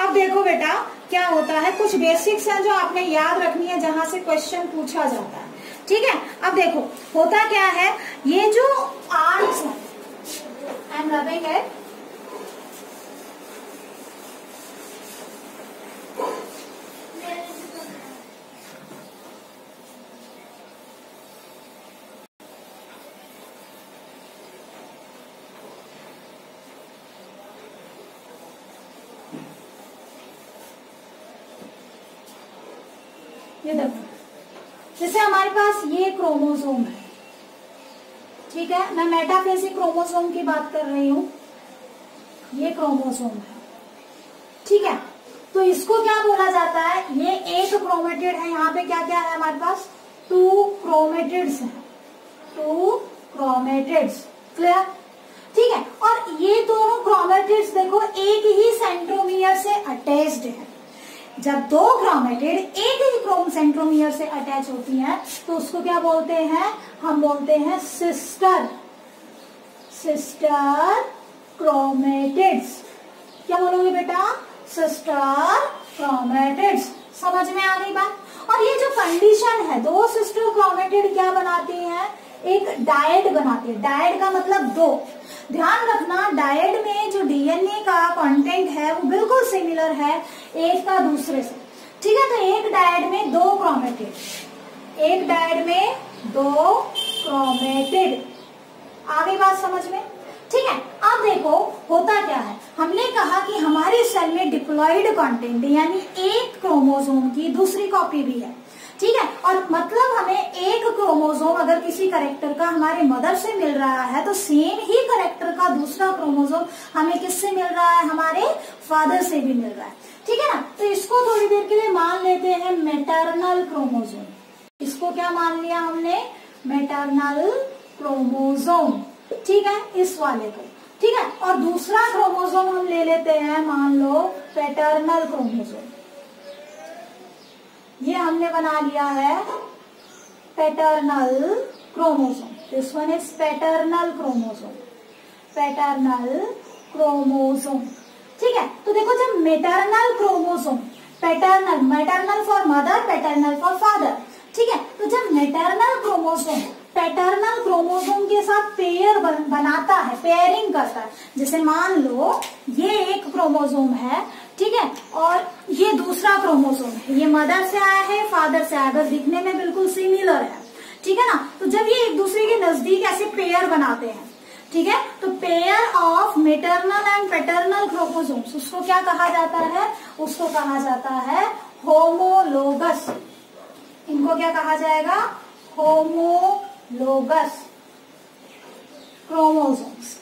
अब देखो बेटा, क्या होता है? कुछ बेसिक्स हैं जो आपने याद रखनी है, जहाँ से क्वेश्चन पूछा जाता है। ठीक है? अब देखो, होता क्या है? ये जो arts I am rubbing it ये देखो। जैसे हमारे पास ये क्रोमोसोम है, ठीक है? मैं मेटाफेसिक क्रोमोसोम की बात कर रही हूँ। ये क्रोमोसोम है, ठीक है? तो इसको क्या बोला जाता है? ये एक क्रोमेटेड है। यहाँ पे क्या क्या है हमारे पास? टू क्रोमेटेड्स है। Two chromatids. क्लियर ठीक है? और ये दोनों क्रोमेटिड्स देखो, एक ही सेंट्रोमियर से अटैच्ड है। जब दो क्रोमेटिड एक ही क्रोम सेंट्रोमियर से अटैच होती हैं तो उसको क्या बोलते हैं? हम बोलते हैं सिस्टर। Sister chromatids. क्या बोलोगे बेटा? Sister chromatids. समझ में आ गई बात? और ये जो कंडीशन है, दो सिस्टर क्रोमेटिड क्या बनाती हैं? एक डायड बनाती है। डायड का मतलब दो। ध्यान रखना डायड में जो डीएनए का कंटेंट है, वो बिल्कुल सिमिलर है एक का दूसरे से। ठीक है तो एक डायड में दो क्रोमेटेड एक डायड में दो क्रोमेटेड आगे बात समझ में? ठीक है, अब देखो होता क्या है। हमने कहा कि हमारे सेल में डिप्लॉइड कंटेंट यानी एक क्रोमोसोम की दूसरी कॉपी भी है। ठीक है? और मतलब हमें एक क्रोमोसोम अगर किसी करेक्टर का हमारे मदर से मिल रहा है तो सेम ही करेक्टर का दूसरा क्रोमोसोम हमें किससे मिल रहा है? हमारे फादर से भी मिल रहा है। ठीक है ना? तो इसको थोड़ी देर के लिए मान लेते हैं मेटरनल क्रोमोजोम इसको क्या मान लिया हमने? मेटरनल क्रोमोजोम ठीक है? इस वाले को। ठीक है? और दूसरा क्रोमोसोम हम ले लेते हैं, मान लो पेटर्नल क्रोमोसोम ये हमने बना लिया है paternal chromosome. This one is paternal chromosome. Paternal chromosome. ठीक है तो देखो जब maternal chromosome paternal maternal for mother paternal for father ठीक है तो जब मेटर्नल क्रोमोसोम पैटर्नल क्रोमोसोम के साथ पेयर बन, बनाता है पेयरिंग करता है। जैसे मान लो ये एक क्रोमोसोम है ठीक है? और ये दूसरा क्रोमोसोम है। ये मदर से आया है, फादर से आया बस दिखने में बिल्कुल सिमिलर है। ठीक है ना? तो जब ये एक दूसरे के नज़दीक ऐसे पेयर बनाते हैं, ठीक है? तो pair of maternal and paternal chromosomes उसको क्या कहा जाता है? उसको कहा जाता है होमोलोगस इनको क्या कहा जाएगा? होमोलोगस क्रोमोसोम्स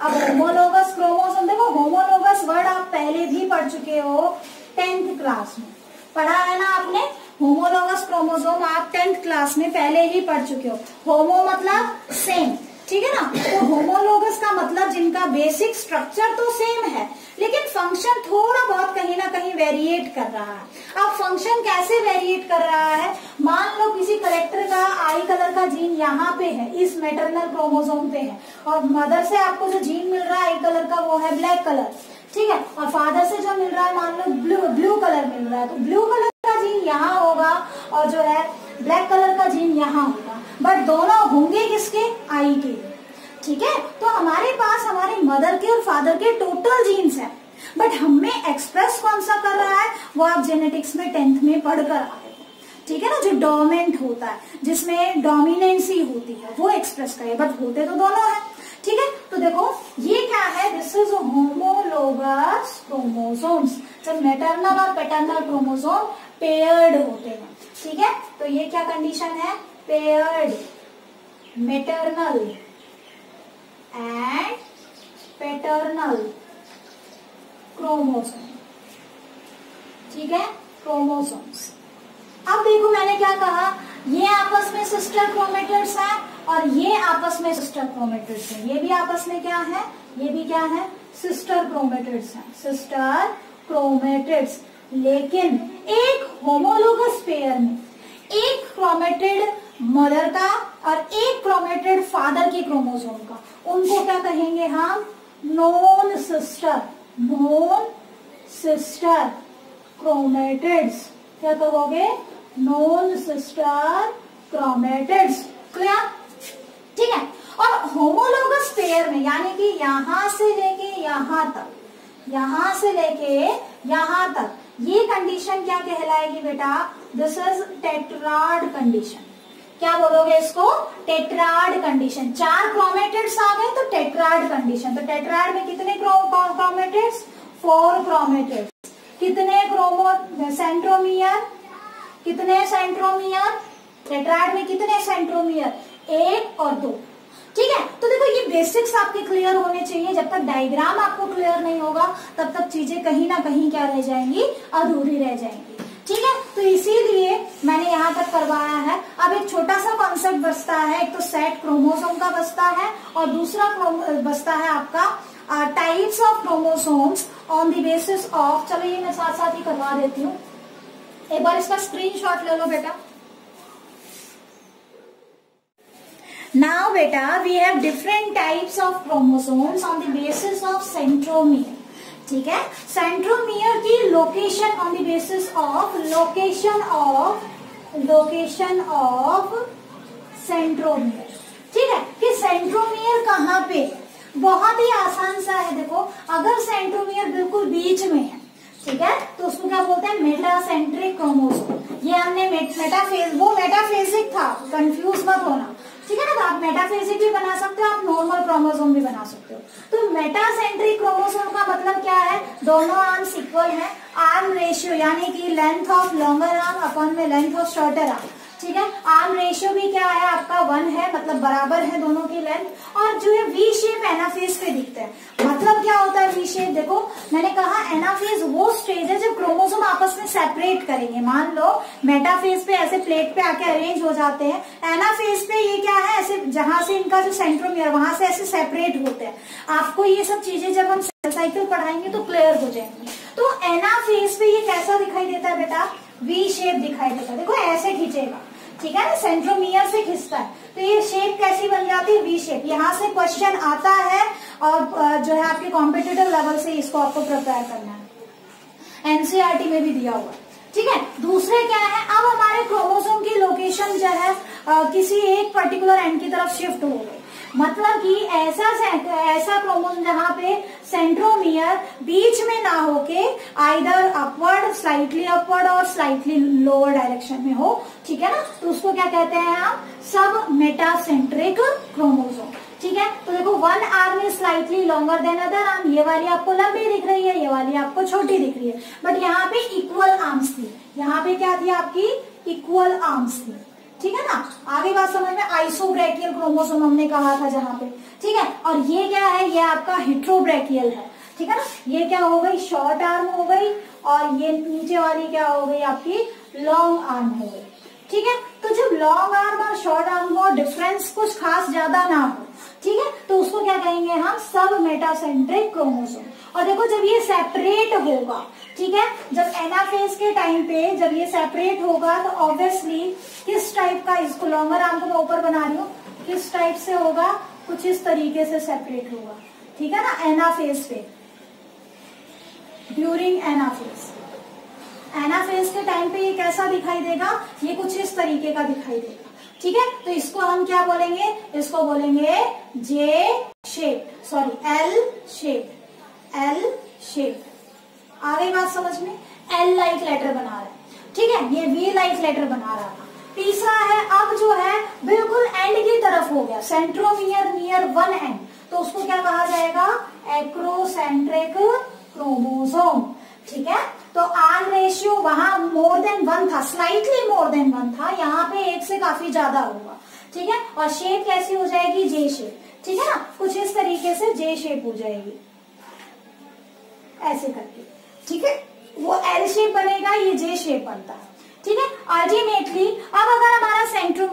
अब होमोलोगस क्रोमोसोम देखो होमोलोगस वर्ड आप पहले भी पढ़ चुके हो टेंथ क्लास में। पढ़ा है ना आपने? होमोलोगस क्रोमोसोम आप टेंथ क्लास में पहले ही पढ़ चुके हो। होमो मतलब सेम ठीक है ना? तो होमोलोगस का मतलब जिनका बेसिक स्ट्रक्चर तो सेम है, लेकिन फ़ंक्शन थोड़ा बहुत कहीं ना कहीं वेरिएट कर रहा है। अब फ़ंक्शन कैसे वेरिएट कर रहा है? मान लो किसी करेक्टर का आई कलर का जीन यहाँ पे है, इस मेटरनल क्रोमोसोम पे है, और मदर से आपको जो जीन मिल रहा है आई कलर का वो है ब्लैक कलर ठीक है? और फादर से जो मिल रहा है, मान लो ब्लू ब्लू कलर मिल रहा है तो ब्लू कलर का जीन यहाँ होगा, और जो है ब्लैक कलर का जीन यहाँ होगा। बट दोनों होंगे किसके? आई के। ठीक है? तो हमारे पास हमारे मदर के और फादर के टोटल जीन्स है। बट हमें एक्सप्रेस कौन सा कर रहा है? वो आप जेनेटिक्स में टेंथ में पढ़कर आए ठीक है ना? जो डोमेंट होता है, जिसमें डोमिनेंसी होती है, वो एक्सप्रेस करे बट होते तो दोनों है। ठीक है? तो देखो, ये क्या है? दिस इज़ होमोलोगस क्रोमोसोम्स जब मेटरनल और पेटर्नल क्रोमोसोम पेयर्ड होते हैं। ठीक है? तो ये क्या कंडीशन है? Paired maternal and paternal chromosome ठीक है? क्रोमोसोम्स अब देखो मैंने क्या कहा? ये आपस में सिस्टर क्रोमेटर्स हैं और ये आपस में सिस्टर क्रोमेटर्स हैं। ये भी आपस में क्या है? ये भी क्या है? सिस्टर क्रोमेटर्स हैं। सिस्टर क्रोमेटिड्स लेकिन एक होमोलोगस पेयर में एक क्रोमेटिड मदर का और एक क्रोमेटेड फादर के क्रोमोसोम का। उनको क्या कहेंगे हम? Non sister non sister chromatids क्या कहोगे? नॉन सिस्टर क्रोमेटिड्स क्लियर ठीक है। और होमोलोगस पेयर में, यानी कि यहाँ से लेके यहाँ तक, यहाँ से लेके यहाँ तक, ये कंडीशन क्या कहलाएगी बेटा? दिस इज़ टेट्राड कंडीशन क्या बोलोगे इसको? टेट्राड कंडीशन चार क्रोमेटिड्स आ गए तो टेट्राड कंडीशन तो टेट्राड में कितने क्रोमेटिड्स फोर क्रोमेटिड्स कितने क्रोमो सेंट्रोमियर कितने सेंट्रोमियर टेट्राड में कितने सेंट्रोमियर एक और दो. ठीक है? तो देखो, ये बेसिक्स आपके क्लियर होने चाहिए। जब तक डायग्राम आपको क्लियर नहीं होगा, तब तक चीज़ें कहीं ना कहीं क्या रह जाएँगी? अधूरी रह जाएँगी. ठीक है? तो इसीलिए मैंने यहाँ तक करवाया है। अब एक छोटा सा कॉन्सेप्ट बचता है। एक तो सेट क्रोमोसोम का बचता है और दूसरा बचता है आपका types of chromosomes on the basis of चलो ये मैं साथ साथ ही करवा देती हूँ। एक बार इसका स्क्रीनशॉट ले लो बेटा। Now beta, we have different types of chromosomes on the basis of centromere. ठीक है? सेंट्रोमियर की location on the basis of location of location of centromere ठीक है? कि सेंट्रोमियर कहाँ पे? बहुत ही आसान सा है, देखो। अगर सेंट्रोमियर बिल्कुल बीच में है, ठीक है? तो उसको क्या बोलते हैं? मेटासेंट्रिक क्रोमोसोम ये हमने मेटाफेज वो मेटाफेजिक था। कंफ्यूज मत होना। ठीक है ना तो आप मेटाफेजिक भी बना सकते हो, आप नॉर्मल क्रोमोसोम भी बना सकते हो। तो मेटासेंट्रिक क्रोमोसोम का मतलब क्या है? दोनों आर्म्स इक्वल है। आर्म रेशियो यानी कि length of longer arm upon में लेंथ ऑफ़ शॉर्टर आर्म ठीक है? आर्म रेशियो भी क्या है आपका? वन है मतलब बराबर है दोनों की लेंथ और जो है वी शेप एनाफेज पे दिखते हैं। मतलब क्या होता है वी शेप देखो, मैंने कहा एनाफेज वो स्टेज है जब क्रोमोसोम आपस में सेपरेट करेंगे। मान लो मेटाफेज पे ऐसे प्लेट पे आके अरेंज हो जाते हैं। एनाफेज पे ये क्या है? ऐसे जहाँ से इनका जो सेंट्रोमियर वहाँ से ऐसे सेपरेट होते हैं। आपको ये सब चीज़ें जब हम साइकिल पढ़ाएँगे तो क्लियर हो जाएँगे। तो एनाफेज पे ये कैसा दिखाई देता है बेटा? वी शेप दिखाई देता है। देखो, ऐसे खींचेगा। ठीक है? ना सेंट्रोमियर से खिंचता है। तो ये शेप कैसी बन जाती है? वी शेप यहाँ से क्वेश्चन आता है और जो है आपके कॉम्पिटेटिव लेवल से इसको आपको प्रिपेयर करना है। एनसीआरटी में भी दिया हुआ ठीक है? दूसरे क्या है? अब हमारे क्रोमोसोम की लोकेशन जो है किसी एक पर्टिकुलर एंड की तरफ़ शिफ्ट हो गई। मतलब कि ऐसा ऐसा क्रोमोसोम जहाँ पे सेंट्रोमियर बीच में ना होके आइदर अपवर्ड स्लाइटली अपवर्ड और स्लाइटली लोअर डायरेक्शन में हो, ठीक है ना? तो उसको क्या कहते हैं हम? सब मेटासेंट्रिक क्रोमोसोम ठीक है? तो देखो one arm is slightly longer than other arm ये वाली आपको लंबी दिख रही है, ये वाली आपको छोटी दिख रही है। बट यहाँ पे इक्वल आर्म्स थी। यहाँ पे क्या थी आपकी? इक्वल आर्म्स थी। ठीक है ना? आगे बात समझ में आइसोब्रेकियल क्रोमोसोम हमने कहा था जहाँ पे। ठीक है? और ये क्या है? ये आपका हिट्रोब्रेकियल है। ठीक है ना? ये क्या हो गई? शॉर्ट आर्म हो गई और ये नीचे वाली क्या हो गई? आपकी लॉन्ग आर्म हो गई। ठीक है? तो जब लॉन्ग आर्म और शॉर्ट आर्म हो डिफरेंस कुछ खास ज़्यादा ना हो, ठीक है? तो उसको क्या कहेंगे हम? सब मेटासेंट्रिक क्रोमोसोम और देखो, जब ये सेपरेट होगा ठीक है? जब एनाफेज के टाइम पे जब ये सेपरेट होगा तो ऑब्वियसली किस टाइप का, इसको लॉन्गर आर्म को मैं ऊपर बना रही हूँ, किस टाइप से होगा, कुछ इस तरीके से सेपरेट होगा। ठीक है ना? एनाफेज पे। ड्यूरिंग एनाफेज एनाफेज के टाइम पे ये कैसा दिखाई देगा? ये कुछ इस तरीके का दिखाई देगा। ठीक है? तो इसको हम क्या बोलेंगे? इसको बोलेंगे J shape sorry L shape L shape आगे बात समझ में? एल लाइक लेटर बना रहा है। ठीक है? ये वी लाइक लेटर बना रहा था। तीसरा है, अब जो है, बिल्कुल एंड की तरफ़ हो गया। सेंट्रोमियर नियर वन एंड तो उसको क्या कहा जाएगा? एक्रोसेंट्रिक क्रोमोसोम ठीक है? तो आर रेशियो वहाँ मोर देन वन था। स्लाइटली मोर देन वन था। यहाँ पे एक से काफ़ी ज़्यादा होगा ठीक है? और शेप कैसी हो जाएगी? जे शेप ठीक है ना? कुछ इस तरीके से जे शेप हो जाएगी। ऐसे करके। ठीक है? वो एल शेप बनेगा, ये जे शेप बनता है। ठीक है? अल्टीमेटली अब अगर हमारा सेंट्रोम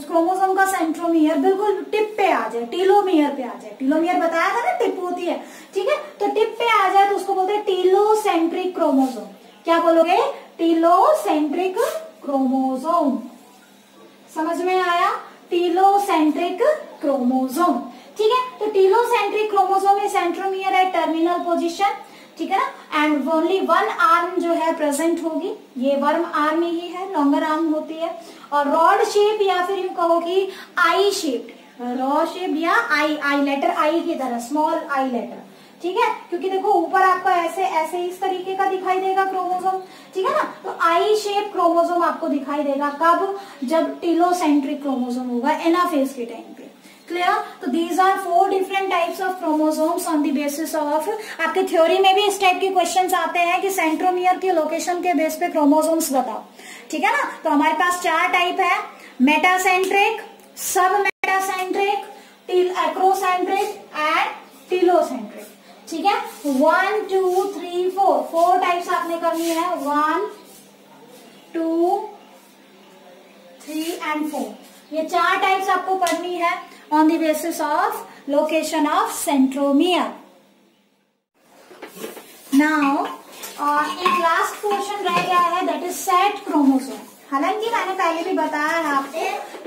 क्रोमोसोम का सेंट्रोमियर बिल्कुल टिप पे आ जाए टीलोमियर पे आ जाए। टीलोमियर बताया था ना टिप होती है। ठीक है? तो टिप पे आ जाए तो उसको बोलते हैं टीलोसेंट्रिक क्रोमोसोम क्या बोलोगे? टीलोसेंट्रिक क्रोमोसोम समझ में आया? टीलोसेंट्रिक क्रोमोसोम ठीक है? तो टीलोसेंट्रिक क्रोमोसोम में सेंट्रोमियर है टर्मिनल पोजिशन ठीक है ना? एंड ओनली वन आर्म जो है प्रेजेंट होगी। ये वर्म आर्म ही है लॉन्गर आर्म होती है। और रॉड शेप या फिर यूँ कहो कि आई शेप रॉ शेप या आई आई लेटर आई की तरह स्मॉल आई लेटर ठीक है? क्योंकि देखो, ऊपर आपको ऐसे ऐसे इस तरीके का दिखाई देगा क्रोमोसोम ठीक है ना? तो आई शेप क्रोमोसोम आपको दिखाई देगा। कब? जब टिलोसेंट्रिक क्रोमोसोम होगा एनाफेज के टाइम पे। क्लियर तो these are four different types of chromosomes on the basis of आपके थ्योरी में भी इस टाइप के क्वेश्चंस आते हैं कि सेंट्रोमियर की लोकेशन के बेस पे क्रोमोसोम्स बताओ। ठीक है ना? तो हमारे पास चार टाइप है। मेटासेंट्रिक सब मेटासेंट्रिक एंडोसेंट्रिक एंड टिलोसेंट्रिक ठीक है? One two three four four types आपने करनी है। One two three and four ये चार टाइप्स आपको पढ़नी है। On the basis of location of centromere now एक लास्ट पोर्शन रह गया है दैट इज़ सेट क्रोमोसोम हालाँकि मैंने पहले भी बताया है आपको,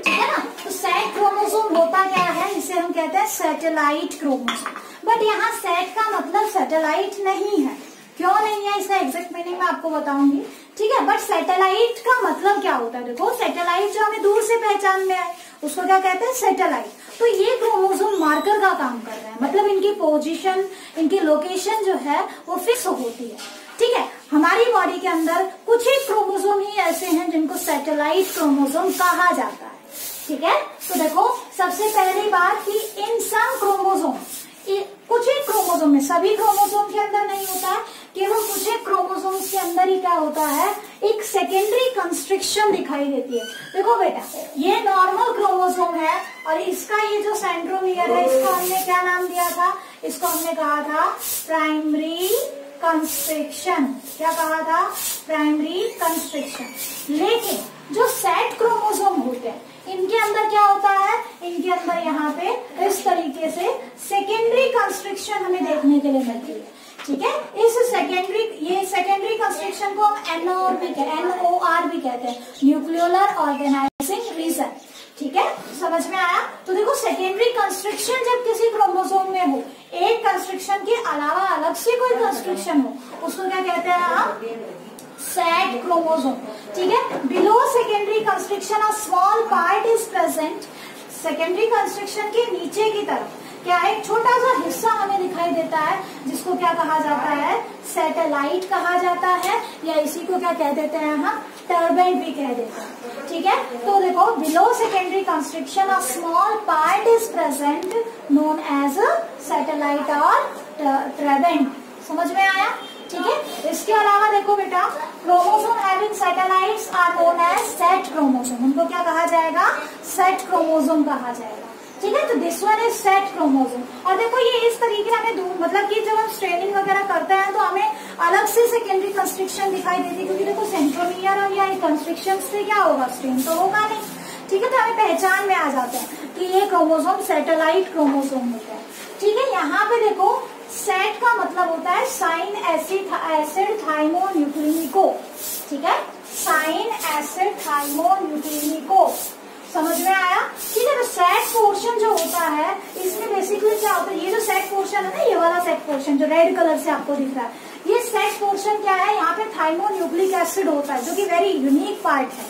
ठीक है ना? तो सेट क्रोमोसोम होता क्या है? इसे हम कहते हैं सैटेलाइट क्रोमोसोम बट यहाँ सेट का मतलब सैटेलाइट नहीं है. क्यों नहीं है? इसका एग्जैक्ट मीनिंग मैं आपको बताऊँगी. ठीक है? बट सैटेलाइट का मतलब क्या होता है? देखो सैटेलाइट जो हमें दूर से पहचान में आए उसको क्या कहते हैं? सैटेलाइट तो ये क्रोमोसोम मार्कर का काम कर रहे हैं। मतलब इनकी पोजीशन इनकी लोकेशन जो है, वो फिक्स होती है। ठीक है? हमारी बॉडी के अंदर कुछ ही क्रोमोसोम ही ऐसे हैं जिनको सैटेलाइट क्रोमोसोम कहा जाता है। ठीक है? तो देखो, सबसे पहली बात कि इन सम क्रोमोजोम कुछ ही क्रोमोजोम में, सभी क्रोमोजोम के अंदर नहीं होता है। केवल एक क्रोमोसोम के अंदर ही क्या होता है? एक सेकेंडरी कंस्ट्रिक्शन दिखाई देती है। देखो बेटा, ये नॉर्मल क्रोमोसोम है और इसका ये जो सेंट्रोमियर है, इसको हमने क्या नाम दिया था? इसको हमने कहा था प्राइमरी कंस्ट्रिक्शन क्या कहा था? प्राइमरी कंस्ट्रिक्शन लेकिन जो सेट क्रोमोसोम होते हैं, इनके अंदर क्या होता है? इनके अंदर यहाँ पे इस तरीके से सेकेंडरी कंस्ट्रिक्शन हमें देखने के लिए मिलती है। ठीक है? इस सेकेंडरी ये सेकेंडरी कंस्ट्रक्शन को हम एनओ भी एन ओ आर भी कहते हैं। न्यूक्लियोलर ऑर्गेनाइजिंग रीजन ठीक है? समझ में आया? तो देखो सेकेंडरी कंस्ट्रक्शन जब किसी क्रोमोसोम में हो, एक कंस्ट्रक्शन के अलावा अलग से कोई कंस्ट्रक्शन हो, उसको क्या कहते हैं आप? सेट क्रोमोसोम ठीक है? Below secondary construction a small part is present secondary construction के नीचे की तरफ़ क्या है छोटा सा हिस्सा हमें दिखाई देता है, जिसको क्या कहा जाता है? सैटेलाइट कहा जाता है, या इसी को क्या कह देते हैं हम? टर्बेंट भी कह देते हैं। ठीक है? तो देखो below secondary construction a small part is present known as satellite और ट्रेबेंट समझ में आया? ठीक है? इसके अलावा देखो बेटा chromosome having satellites are known as SAT chromosome उनको क्या कहा जाएगा? सेट क्रोमोसोम कहा जाएगा। ठीक है तो this one is SAT chromosome और देखो, ये इस तरीके से हमें मतलब कि जब हम स्ट्रेनिंग वगैरह करते हैं तो हमें अलग से सेकेंडरी कंस्ट्रक्शन दिखाई देती है, क्योंकि देखो सेंट्रोमियर और या कंस्ट्रक्शन से क्या होगा? स्ट्रेन तो होगा नहीं। ठीक है तो हमें पहचान में आ जाते हैं कि ये क्रोमोजोम सेटेलाइट क्रोमोजोम होता है। ठीक है, यहाँ पे देखो सेट का मतलब होता है साइन एसिड एसिड थाइमोन्यूक्लिनिको ठीक है साइन एसिड थाइमोन्यूक्लिनिको समझ में आया है तो सेट पोर्शन जो होता है, इसमें बेसिकली क्या होता है? ये जो सेट पोर्शन है ना, ये वाला सेट पोर्शन जो रेड कलर से आपको दिख रहा है, ये सेट पोर्शन क्या है? यहाँ पे थाइमोन्यूक्लिक एसिड होता है, जो कि वेरी यूनिक पार्ट है,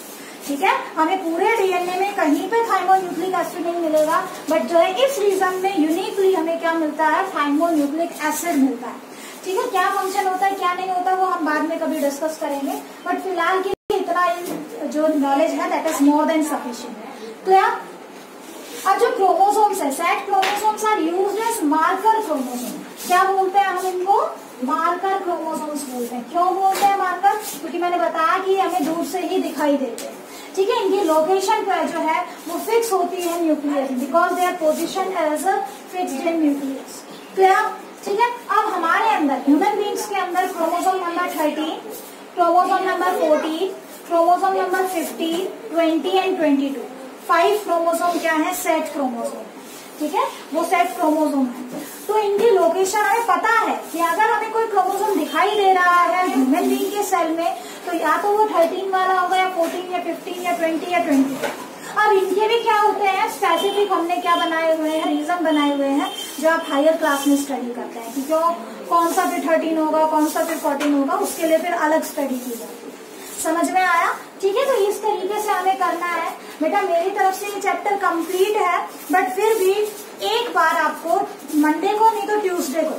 ठीक है? हमें पूरे डीएनए में कहीं पे थाइमोन्यूक्लिक एसिड नहीं मिलेगा बट जो है, इस रीजन में यूनिकली हमें क्या मिलता है? थाइमोन्यूक्लिक एसिड मिलता है, ठीक है? क्या फ़ंक्शन होता है, क्या नहीं होता, वो हम बाद में कभी डिस्कस करेंगे बट फ़िलहाल के इतना जो नॉलेज है that is more than sufficient clear अब जो क्रोमोसोम्स है SAT chromosomes are use as marker chromosome क्या बोलते हैं हम इनको? मार्कर क्रोमोसोम्स बोलते हैं। क्यों बोलते हैं मार्कर क्योंकि मैंने बताया कि हमें दूर से ही दिखाई देते हैं। ठीक है, इनकी लोकेशन जो है, वो फिक्स होती है nucleus because they are position as a fixed in nucleus clear ठीक है, अब हमारे अंदर ह्यूमन बींग्स के अंदर chromosome number thirteen chromosome number fourteen chromosome number fifteen twenty and twenty two five chromosome क्या है? सेट क्रोमोसोम ठीक है? वो सेट क्रोमोसोम है। तो इनकी लोकेशन हमें पता है कि अगर हमें कोई क्रोमोसोम दिखाई दे रहा है ह्यूमन बींग के सेल में तो या तो वो थर्टीन वाला होगा या फोर्टीन या फिफ्टीन या ट्वेंटी या ट्वेंटी अब इनके भी क्या होते हैं स्पेसिफिक हमने क्या बनाए हुए हैं रीजन बनाए हुए हैं, जो आप हायर क्लास में स्टडी करते हैं कि क्यों कौन सा फिर थर्टीन होगा, कौन सा फिर फोर्टीन होगा, उसके लिए फिर अलग स्टडी की जाती है। समझ में आया? ठीक है तो इस तरीके से हमें करना है। बेटा, मेरी तरफ़ से ये चैप्टर कंप्लीट है बट फिर भी एक बार आपको मंडे को नहीं तो ट्यूसडे को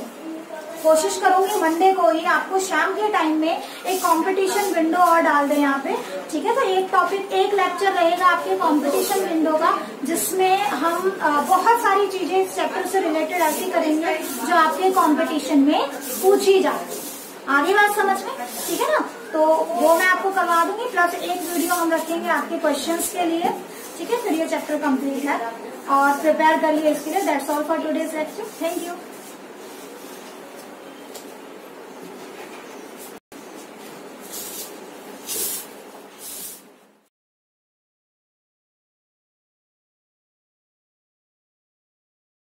कोशिश करूँगी मंडे को ही आपको शाम के टाइम में एक कंपटीशन विंडो और डाल दें यहाँ पे। ठीक है तो एक टॉपिक एक लेक्चर रहेगा आपके कंपटीशन विंडो का, जिसमें हम बहुत सारी चीज़ें इस चैप्टर से रिलेटेड ऐसी करेंगे जो आपके कंपटीशन में पूछी जाती आगे बात समझ में? ठीक है ना? तो वो मैं आपको करवा दूँगी प्लस एक वीडियो हम रखेंगे आपके क्वेश्चंस के लिए। ठीक है? फिर ये चैप्टर कंप्लीट है। और प्रिपेयर कर लिए इसके लिए। That's all for today's lecture thank you